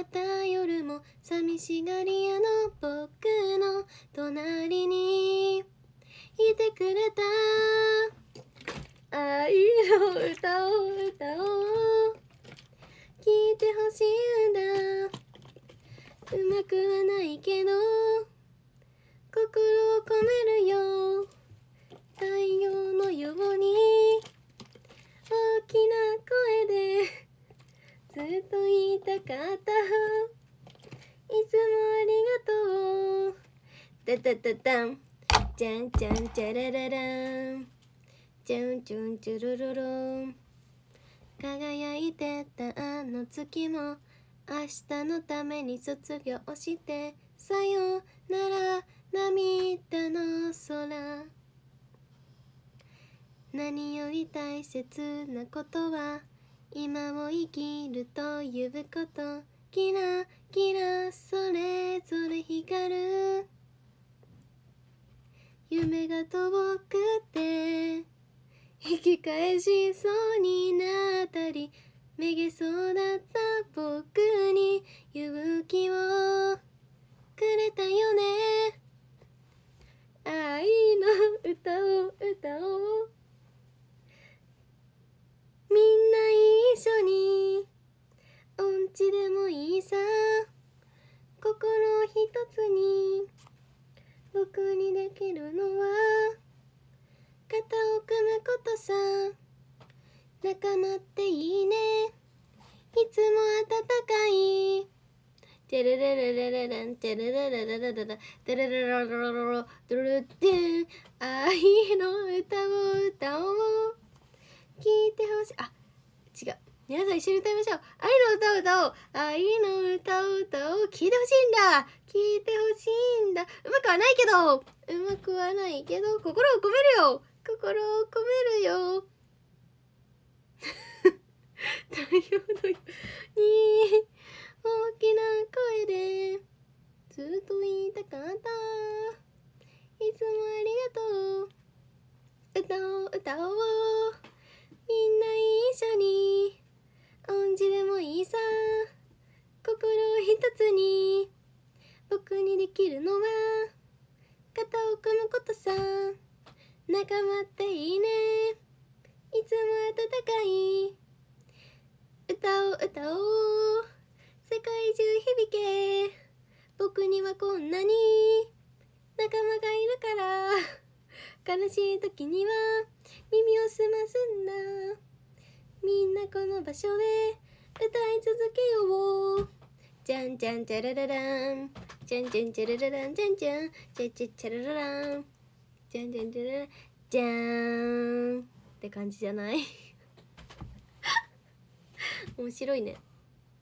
Speaker 1: った夜も寂しがり屋の僕の隣にいてくれた。愛の歌を歌おう。聞いてほしいんだ。うまくはないけど心を込めるよ。太陽のように。大きな声でずっと言いたかった。いつもありがとうタタタタン。じゃんじゃんじゃらららんじゃんじゃんじゃらららん輝いてたあの月も明日のために卒業してさよなら涙の空。何より大切なことは今を生きるということキラキラそれぞれ光る。夢が遠くて引き返しそうになったりめげそうだった僕に勇気をくれたよね。愛の歌を歌おう。みんな一緒におんちでもいいさ。心一つに。僕にできるのは肩を組むことさ仲間っていいね。いつも温かい。テレレレレレレンテレレレレレレレテレレレレレレレテレレテン愛の歌を歌おう聞いてほしい。あ違う。皆さん一緒に歌いましょう。愛の歌を歌おう。愛の歌を歌おう。聞いてほしいんだ。聞いてほしいんだ。うまくはないけど。うまくはないけど。心を込めるよ。心を込めるよ。太陽のように大きな声で。ずっと言いたかった。いつもありがとう。歌おう歌おう。みんな一緒に恩師でもいいさ。心を一つに。僕にできるのは肩を組むことさ。仲間っていいね。いつも温かい。歌を歌おう。世界中響け。僕にはこんなに。仲間がいるから。悲しい時には耳を澄ますんだ。みんなこの場所で歌い続けよう。じゃんじゃんじゃらららん。じゃんじゃんじゃらららん。じゃんじゃんじゃんじゃんじゃらららん。じゃんじゃんじゃららじゃーん。って感じじゃない？面白いね。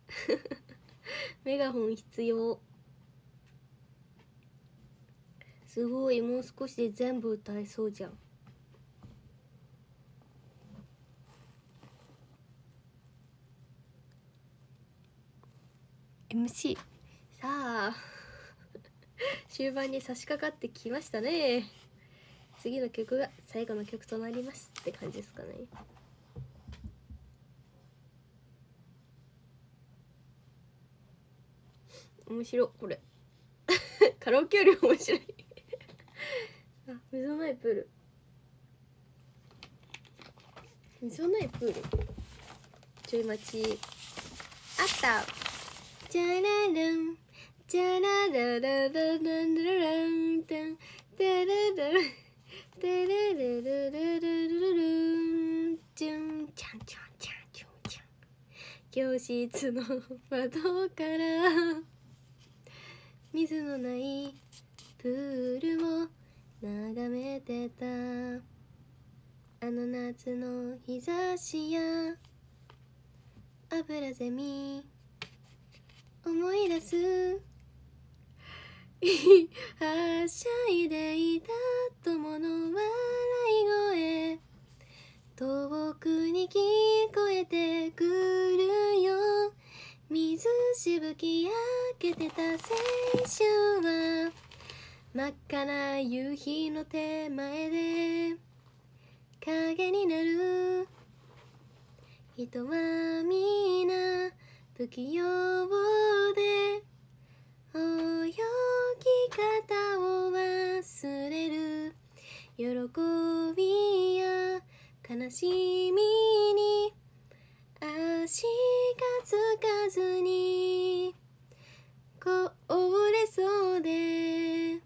Speaker 1: メガホン必要。すごい。もう少しで全部歌えそうじゃん。MC さあ。終盤に差し掛かってきましたね。次の曲が最後の曲となりますって感じですかね。面白これ。カラオケより面白い。あ溝ないプール。溝ないプール。ちょい待ち。あった。チャラルンチャララララララランタンタラララタララララララランチュンチャンチャンチャンチュンチャン教室の窓から水のないプールを眺めてたあの夏の日差しや油ゼミ思い出す。はしゃいでいた友の笑い声。遠くに聞こえてくるよ。水しぶき焼けてた青春は。真っ赤な夕日の手前で。影になる。人は皆不器用で泳ぎ方を忘れる。喜びや悲しみに足がつかずにこぼれそうで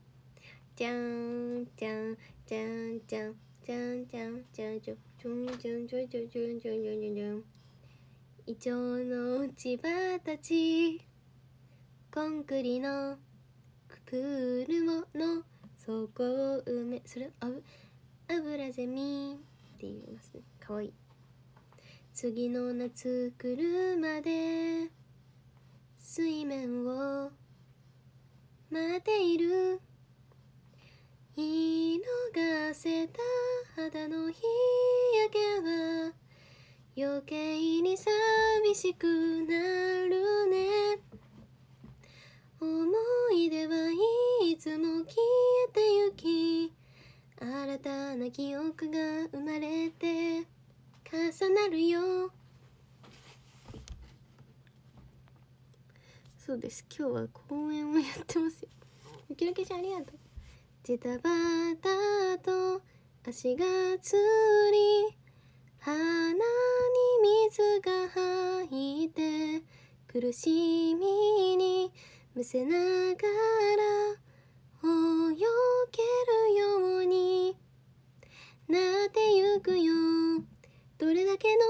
Speaker 1: じゃんじゃんじゃんじゃんじゃんじゃんじゃんじゃんじゃんじゃんじゃんじゃんじゃんじゃんじゃんじゃん。イチョウの落ち葉たち。コンクリのプールもの底を埋めそれあぶ油ゼミって言いますね。かわいい。次の夏来るまで水面を待っている。見逃せた肌の日焼けは余計に寂しくなるね。思い出はいつも消えてゆき新たな記憶が生まれて重なるよ。そうです。今日は公演をやってますよ。ゆきのけちゃんありがとう。ジタバタと足がつり鼻に水が入って苦しみにむせながら泳げるようになってゆくよどれだけの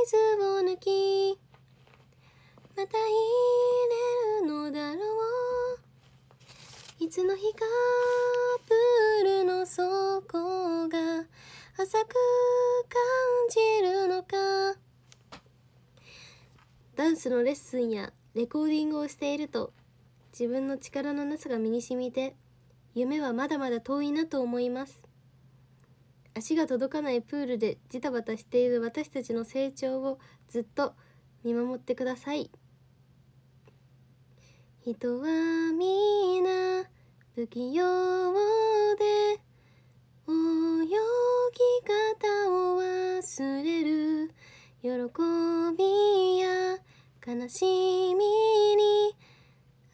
Speaker 1: 水を抜きまた入れるのだろういつの日かプールの底が浅く感じるのか。ダンスのレッスンやレコーディングをしていると自分の力のなさが身に染みて夢はまだまだ遠いなと思います。足が届かないプールでジタバタしている私たちの成長をずっと見守ってください。人はみんな不器用びや悲しみに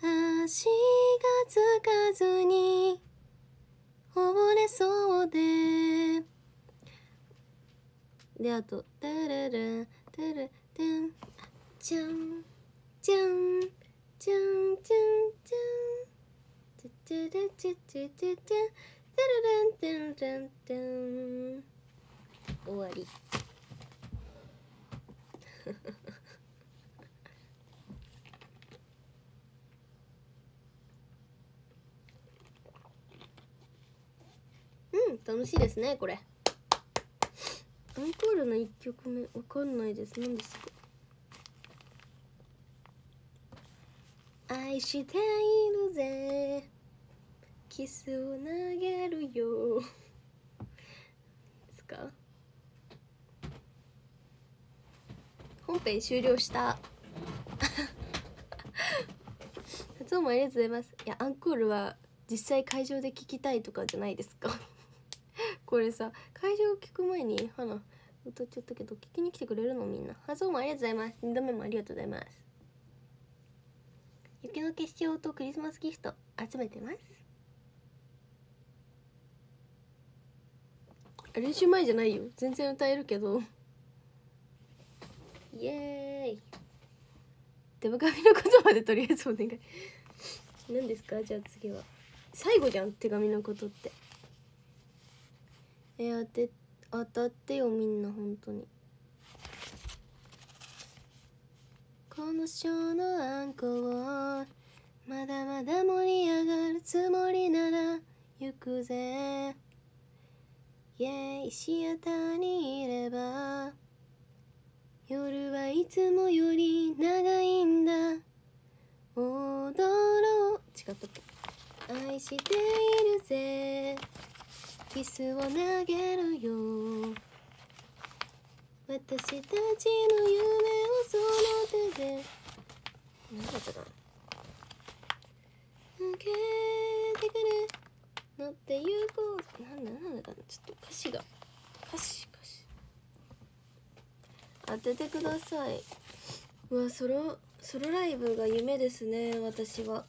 Speaker 1: 足がつかずに溺れそうで。であと「タララタラタン」じゃんじゃんじゃんじゃんじゃんチャチャラチャチャチャチャタラランタンタンタン終わりうん楽しいですねこれ。アンコールの1曲目わかんないです。何ですか？愛しているぜ。キスを投げるよ。ですか？本編終了した。発音もありがとうございますいやアンコールは実際会場で聞きたいとかじゃないですか。これさ会場聞く前に花歌っちゃったけど聞きに来てくれるのみんな。発音もありがとうございます。2度目もありがとうございます。雪の結晶とクリスマスギフト集めてます。練習前じゃないよ。全然歌えるけど。イエーイ。手深みの言葉でとりあえずお願い。何ですか？じゃあ次は。最後じゃん手紙のことって。え当て当たってよみんな本当に。この章のあんこをまだまだ盛り上がるつもりなら行くぜ。イェイシアターにいれば。夜はいつもより長いんだ。踊ろう。違ったっけ愛しているぜ。キスを投げるよ。私たちの夢をその手で。何だったかな受けてくれ乗って行こう。なんだなんだかな。ちょっと歌詞が。歌詞歌詞当ててください。うわソロソロライブが夢ですね私は。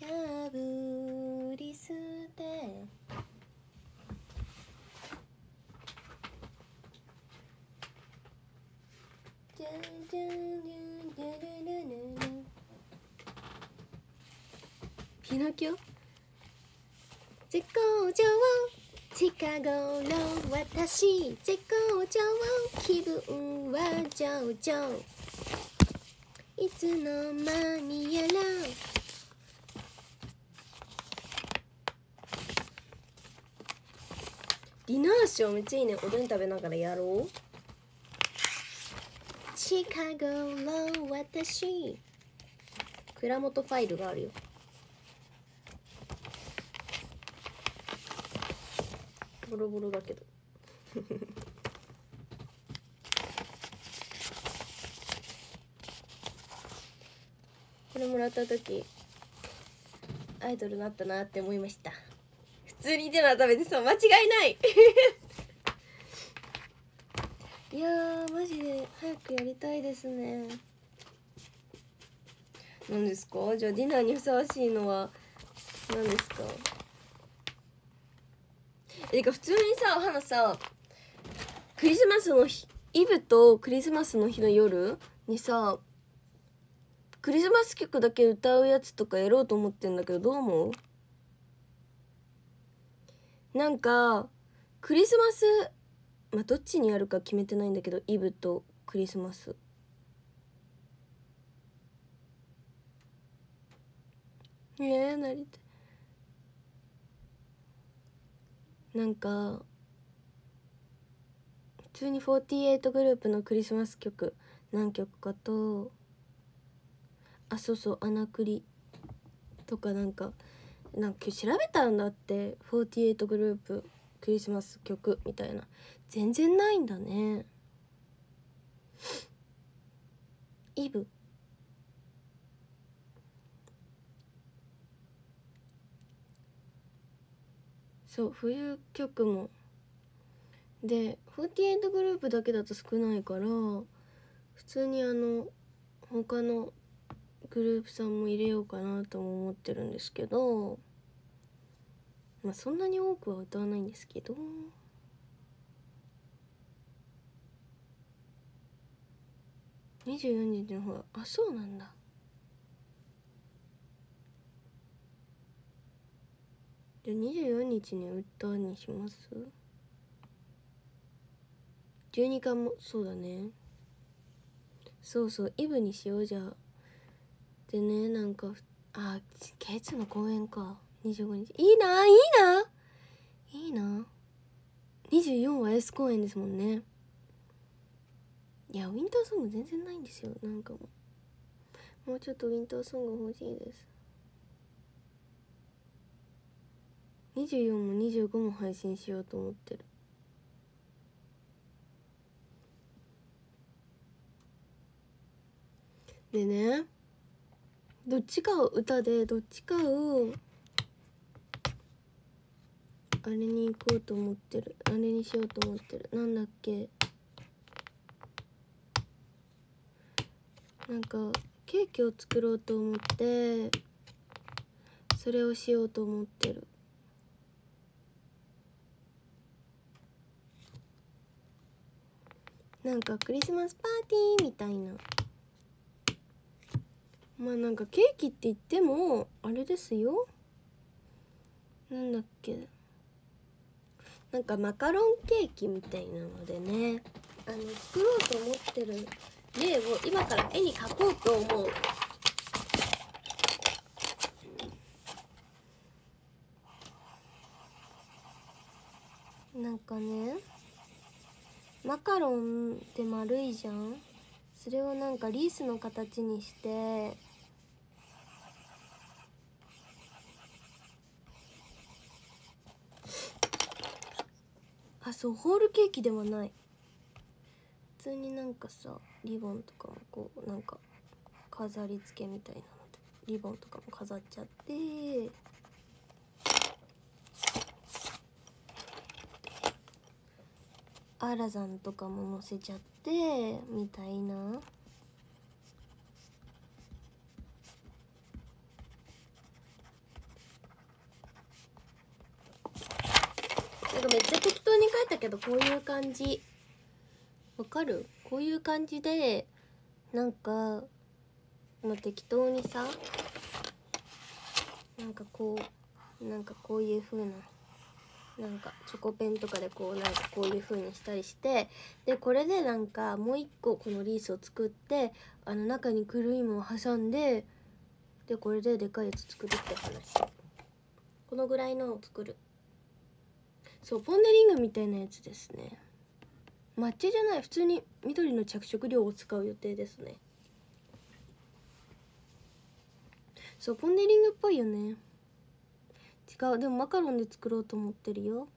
Speaker 1: 破り捨て。じゃんじゃんじゃんじゃピノキオ？絶好調近頃私絶好調気分は上々いつの間にやらディナーショーめっちゃいいねおでん食べながらやろう。近頃私。蔵元ファイルがあるよ。ボロボロだけど。これもらった時アイドルになったなって思いました。普通にディナー食べてそう間違いない。いやーマジで早くやりたいですね。何ですか？じゃあディナーにふさわしいのは何ですか？てか普通にさお花さクリスマスの日イブとクリスマスの日の夜にさクリスマス曲だけ歌うやつとかやろうと思ってんだけどどう思う？なんかクリスマスまあどっちにやるか決めてないんだけどイブとクリスマス。え、なりたいなんか普通に48グループのクリスマス曲何曲かとあそうそう「アナクリ」とかなんかなんか調べたんだって48グループクリスマス曲みたいな。全然ないんだね。イブ。そう冬曲も。で48グループだけだと少ないから普通にあの他のグループさんも入れようかなとも思ってるんですけどまあそんなに多くは歌わないんですけど。24日の方があそうなんだ。じゃあ24日に歌にします？12巻もそうだね。そうそうイブにしようじゃあ。でねなんかあケツの公演か。25日。いいないいな。いいな。24は S 公演ですもんね。いやウィンターソング全然ないんですよ。なんかもう。もうちょっとウィンターソング欲しいです。24も25も配信しようと思ってる。でねどっちかを歌でどっちかをあれに行こうと思ってる。あれにしようと思ってる。なんだっけ。なんかケーキを作ろうと思ってそれをしようと思ってる。なんかクリスマスパーティーみたいな。まあなんかケーキって言ってもあれですよ。なんだっけ。なんかマカロンケーキみたいなのでね。あの作ろうと思ってる例を今から絵に描こうと思う。なんかね。マカロンって丸いじゃん？それをなんかリースの形にして。あそうホールケーキではない。普通になんかさリボンとかもこうなんか飾り付けみたいなのでリボンとかも飾っちゃって。アラザンとかも乗せちゃってみたいな。なんかめっちゃ適当に書いたけどこういう感じ。わかる？こういう感じでなんかまあ適当にさなんかこうなんかこういう風ななんかチョコペンとかでこうなんかこういう風にしたりしてでこれでなんかもう一個このリースを作ってあの中にクリームを挟んででこれででかいやつ作るって話。このぐらいのを作る。そうポン・デ・リングみたいなやつですね。抹茶じゃない。普通に緑の着色料を使う予定ですね。そうポン・デ・リングっぽいよね。違う。でもマカロンで作ろうと思ってるよ。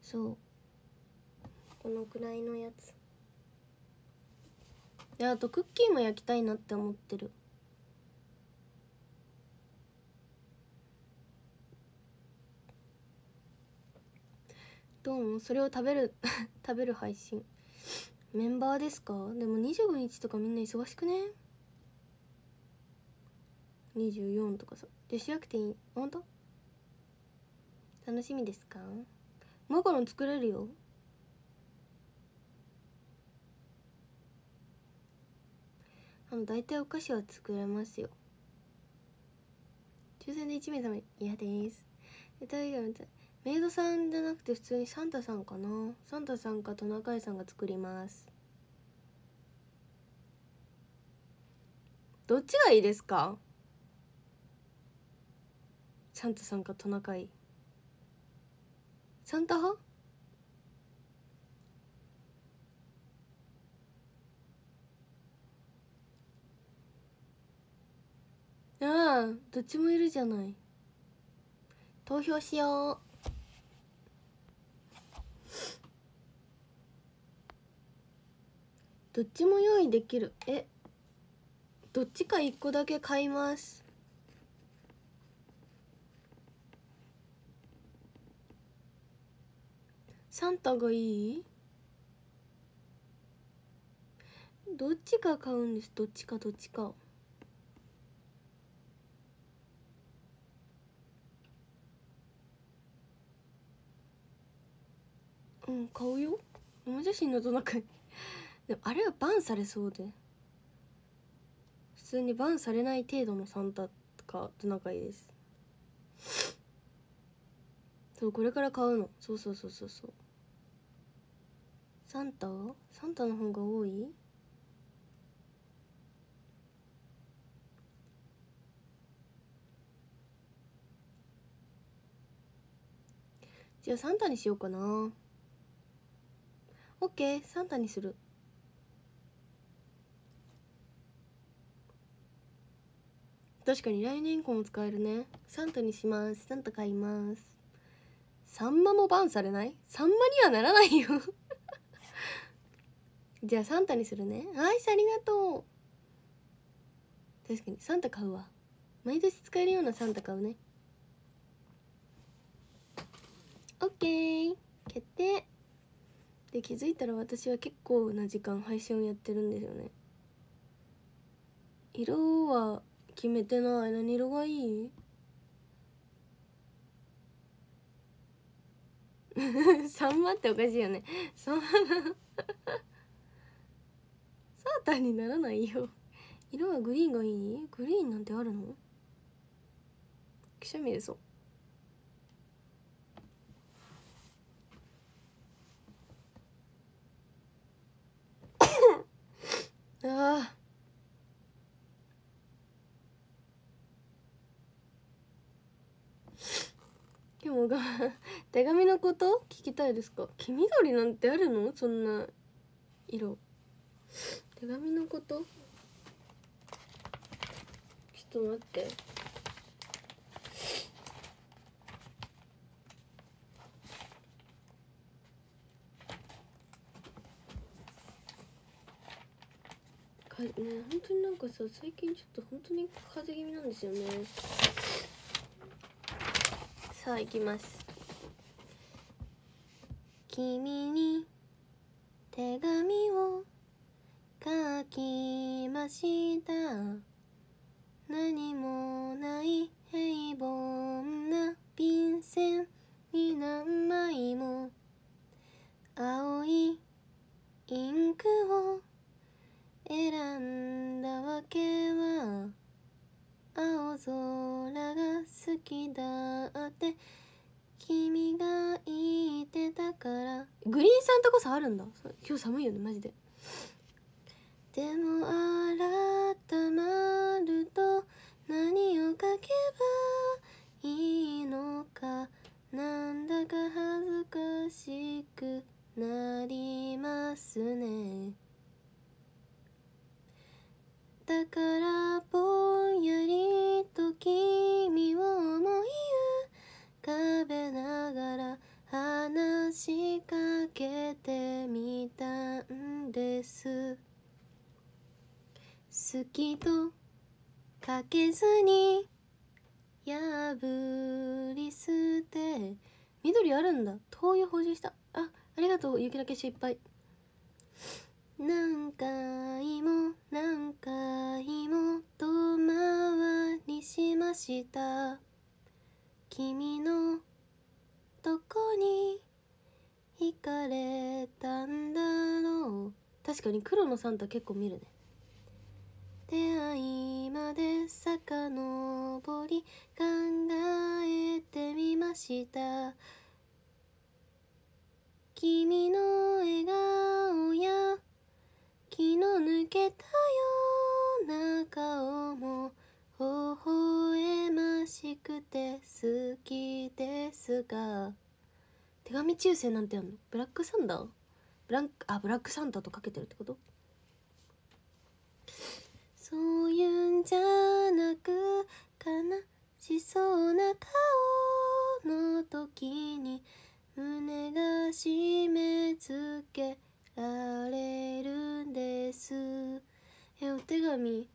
Speaker 1: そう。このくらいのやつ。であとクッキーも焼きたいなって思ってる。どうもそれを食べる 食べる配信。メンバーですか？でも25日とかみんな忙しくね？24とかさ。でしなくていい。本当？楽しみですか？マカロン作れるよ。あの大体お菓子は作れますよ。抽選で1名様嫌です。え大丈夫メイドさんじゃなくて普通にサンタさんかな？サンタさんかトナカイさんが作ります。どっちがいいですか？サンタさんかトナカイ。サンタ派？ああどっちもいるじゃない。投票しよう。どっちも用意できる。えどっちか一個だけ買います。サンタがいい？どっちか買うんです？どっちかどっちか。うん買うよ。生写真のどなか でもあれはバンされそうで。普通にバンされない程度のサンタかトナカイです。そうこれから買うの。そうそうそうそうそう。サンタ？サンタの方が多い？じゃあサンタにしようかな。オッケーサンタにする。確かに来年以降も使えるね。サンタにします。サンタ買います。サンマもバンされない？サンマにはならないよ。じゃあサンタにするね。アイスありがとう。確かにサンタ買うわ。毎年使えるようなサンタ買うね。オッケー。決定。で気づいたら私は結構な時間配信をやってるんですよね。色は決めてない。何色がいい？サンマっておかしいよね。サンマサーターにならないよ。色はグリーンがいい？グリーンなんてあるの？くしゃみでそう ああ。でもが 手紙のこと？聞きたいですか？黄緑なんてあるの？そんな色。手紙のこと？ちょっと待って。かね本当になんかさ最近ちょっと本当に風邪気味なんですよね。さあ行きます。君に手紙を。書きました。何もない平凡な便箋に何枚も。青いインクを選んだわけは。青空が好きだって。君が言ってたから。グリーンさんとこそあるんだ。今日寒いよねマジで。でも改まると何を書けばいいのかなんだか恥ずかしくなりますね。だからぼんやりと君を思い浮かべながら話しかけてみたんです。好きとかけずに破り捨て緑あるんだ。灯油補充した。あありがとう。雪だけしいっぱい何回も何回も遠回りしました。君のどこに惹かれたんだろう。確かに黒のサンタ結構見るね。出会いまで遡り考えてみました。君の笑顔や気の抜けたような顔も微笑ましくて好きですが。手紙抽選なんてやんの？ブラックサンダー？ブランクあブラックサンタとかけてるってこと？そういうんじゃなく悲しそうな顔の時に胸が締め付けられるんです。えお手紙。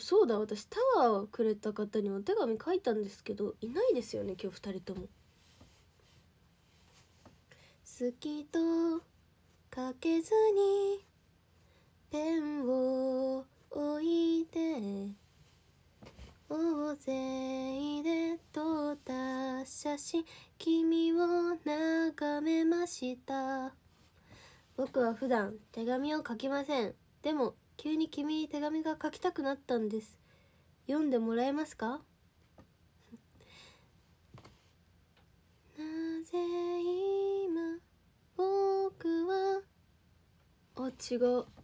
Speaker 1: そうだ。私タワーをくれた方にお手紙書いたんですけどいないですよね今日2人とも。好きと書けずにペンを置いて大勢で撮った写真君を眺めました。僕は普段手紙を書きません。でも急に君に手紙が書きたくなったんです。読んでもらえますか？なぜ今僕はあ違う。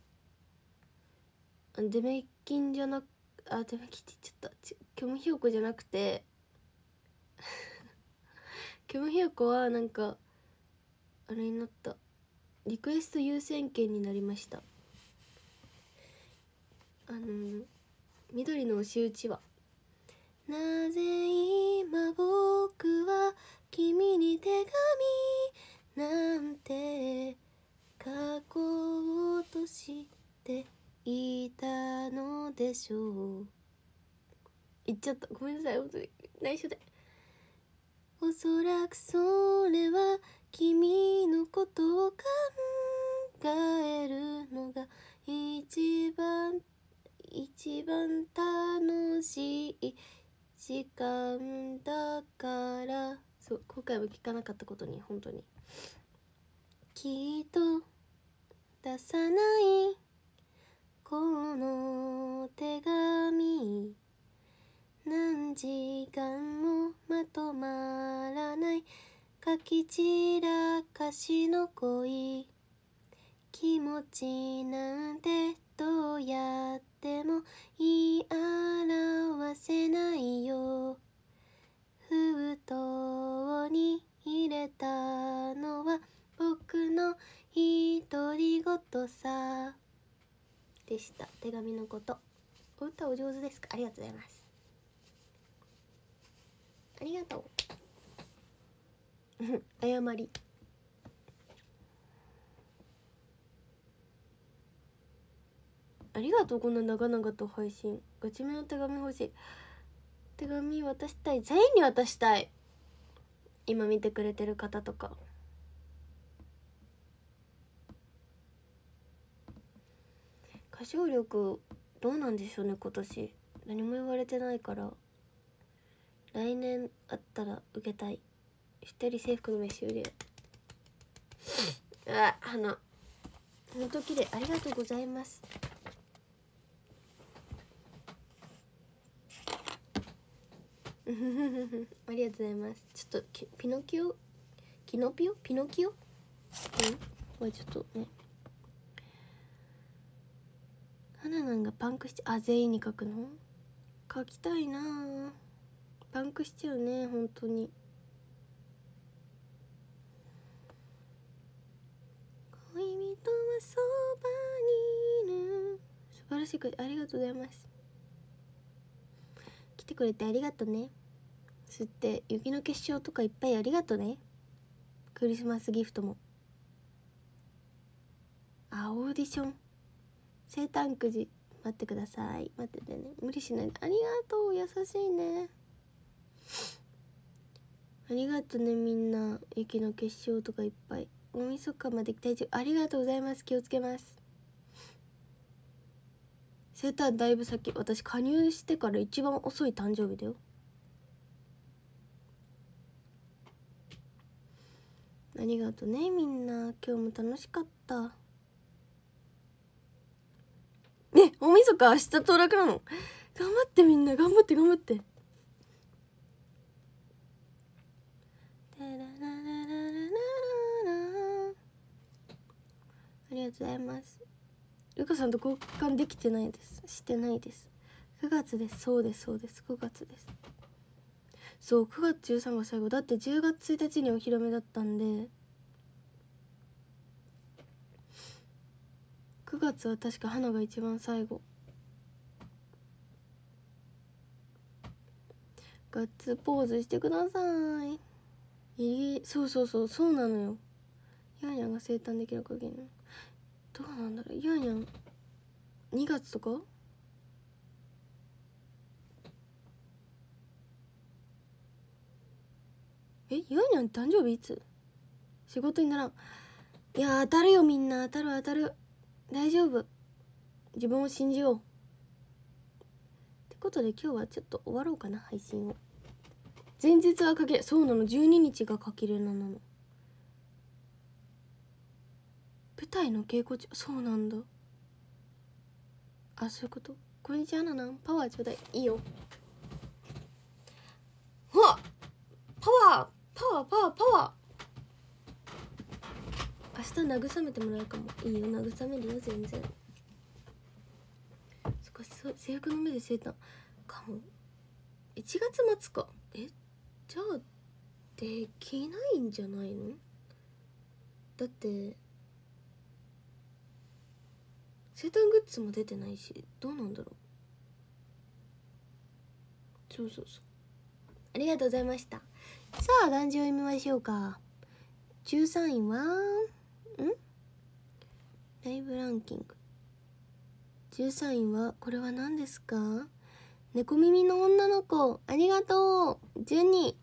Speaker 1: デメキンじゃなくあデメキンって言っちゃった。ちキョムヒヨコじゃなくて。キョムヒヨコはなんかあれになった。リクエスト優先権になりました。あの緑の押し打ちは。なぜ今僕は君に手紙なんて書こうとしていたのでしょう。言っちゃった。ごめんなさい。本当に。内緒でおそらくそれは君のことを考えるのが一番一番楽しい時間だから。そう今回も聞かなかったことに本当に。きっと出さない。この手紙。何時間もまとまらない。書き散らかしの恋。気持ちなんてどうやっても言い表せないよ。封筒に入れたのは僕の独り言さ。でした。手紙のこと。お歌お上手ですか？ありがとうございます。ありがとう。謝り。ありがとう。こんな長々と配信。ガチめの手紙欲しい。手紙渡したい。全員に渡したい。今見てくれてる方とか。歌唱力どうなんでしょうね今年。何も言われてないから。来年あったら受けたい。一人制服の飯売り。あ花。その時でありがとうございます。ありがとうございます。ちょっとピノキオ？キノピオ？ピノキオ？うん？これちょっとね。花なんがパンクしちゃあ全員に書くの？書きたいなパンクしちゃうね本当に。恋人はそばにいる。素晴らしくありがとうございます。来てくれてありがとね。そして雪の結晶とかいっぱいありがとね。クリスマスギフトも。あオーディション。生誕くじ待ってください。待っててね。無理しないで。ありがとう。優しいね。ありがとうねみんな。雪の結晶とかいっぱい。大晦日まで期待中ありがとうございます。気をつけます。生誕だいぶ先。私加入してから一番遅い誕生日だよ。ありがとうねみんな。今日も楽しかった。ね大晦日明日当落なの。頑張ってみんな頑張って頑張って。ありがとうございますルカさんと交換できてないですしてないです9月ですそうですそうです9月ですそう9月13が最後だって10月1日にお披露目だったんで9月は確か花が一番最後。ガッツポーズしてください。えそうそうそうそうなのよ。ヤーニャンが生誕できる限りどうなんだろう。ヤーニャン2月とか？えヤーニャン誕生日いつ？仕事にならん。いや当たるよみんな。当たる当たる。大丈夫。自分を信じよう。ってことで今日はちょっと終わろうかな配信を。前日はかけそうなの。12日がかけれなの。舞台の稽古中。そうなんだ。あそういうこと。こんにちはななパワーちょうだい。いいよ。うわパワー！パワー！パワー！パワー！明日慰めてもらうかも。いいよ。慰めるよ全然。そっか制約の目で生誕かも。1月末か。え？じゃあできないんじゃないの？だって生誕グッズも出てないしどうなんだろう。そうそうそう。ありがとうございました。さあ漢字を読みましょうか。13位は？ん？ライブランキング。13位はこれは何ですか？猫耳の女の子。ありがとう。12位。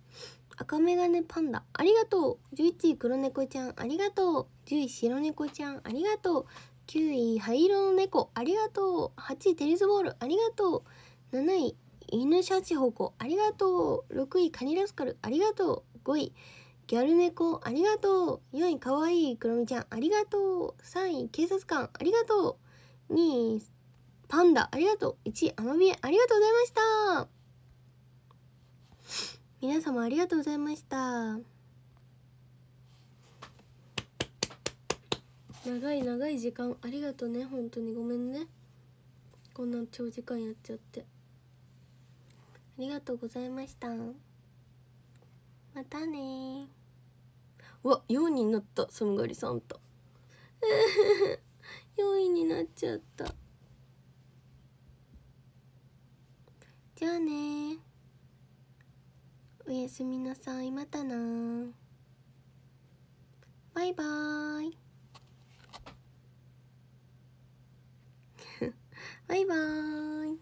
Speaker 1: 赤メガネパンダ。ありがとう。11位黒猫ちゃん。ありがとう。10位白猫ちゃん。ありがとう。9位灰色の猫。ありがとう。8位テニスボール。ありがとう。7位犬シャチホコ。ありがとう。6位カニラスカル。ありがとう。5位ギャル猫ありがとう。4位かわいいクロミちゃんありがとう。3位警察官ありがとう。2位パンダありがとう。1位アマビエありがとうございました。皆様ありがとうございました。長い長い時間ありがとうね。本当にごめんね。こんな長時間やっちゃって。ありがとうございました。またねわ4位になった寒がりサンタ4位になっちゃった。じゃあね。おやすみなさい。またな。バイバーイ。バイバーイ。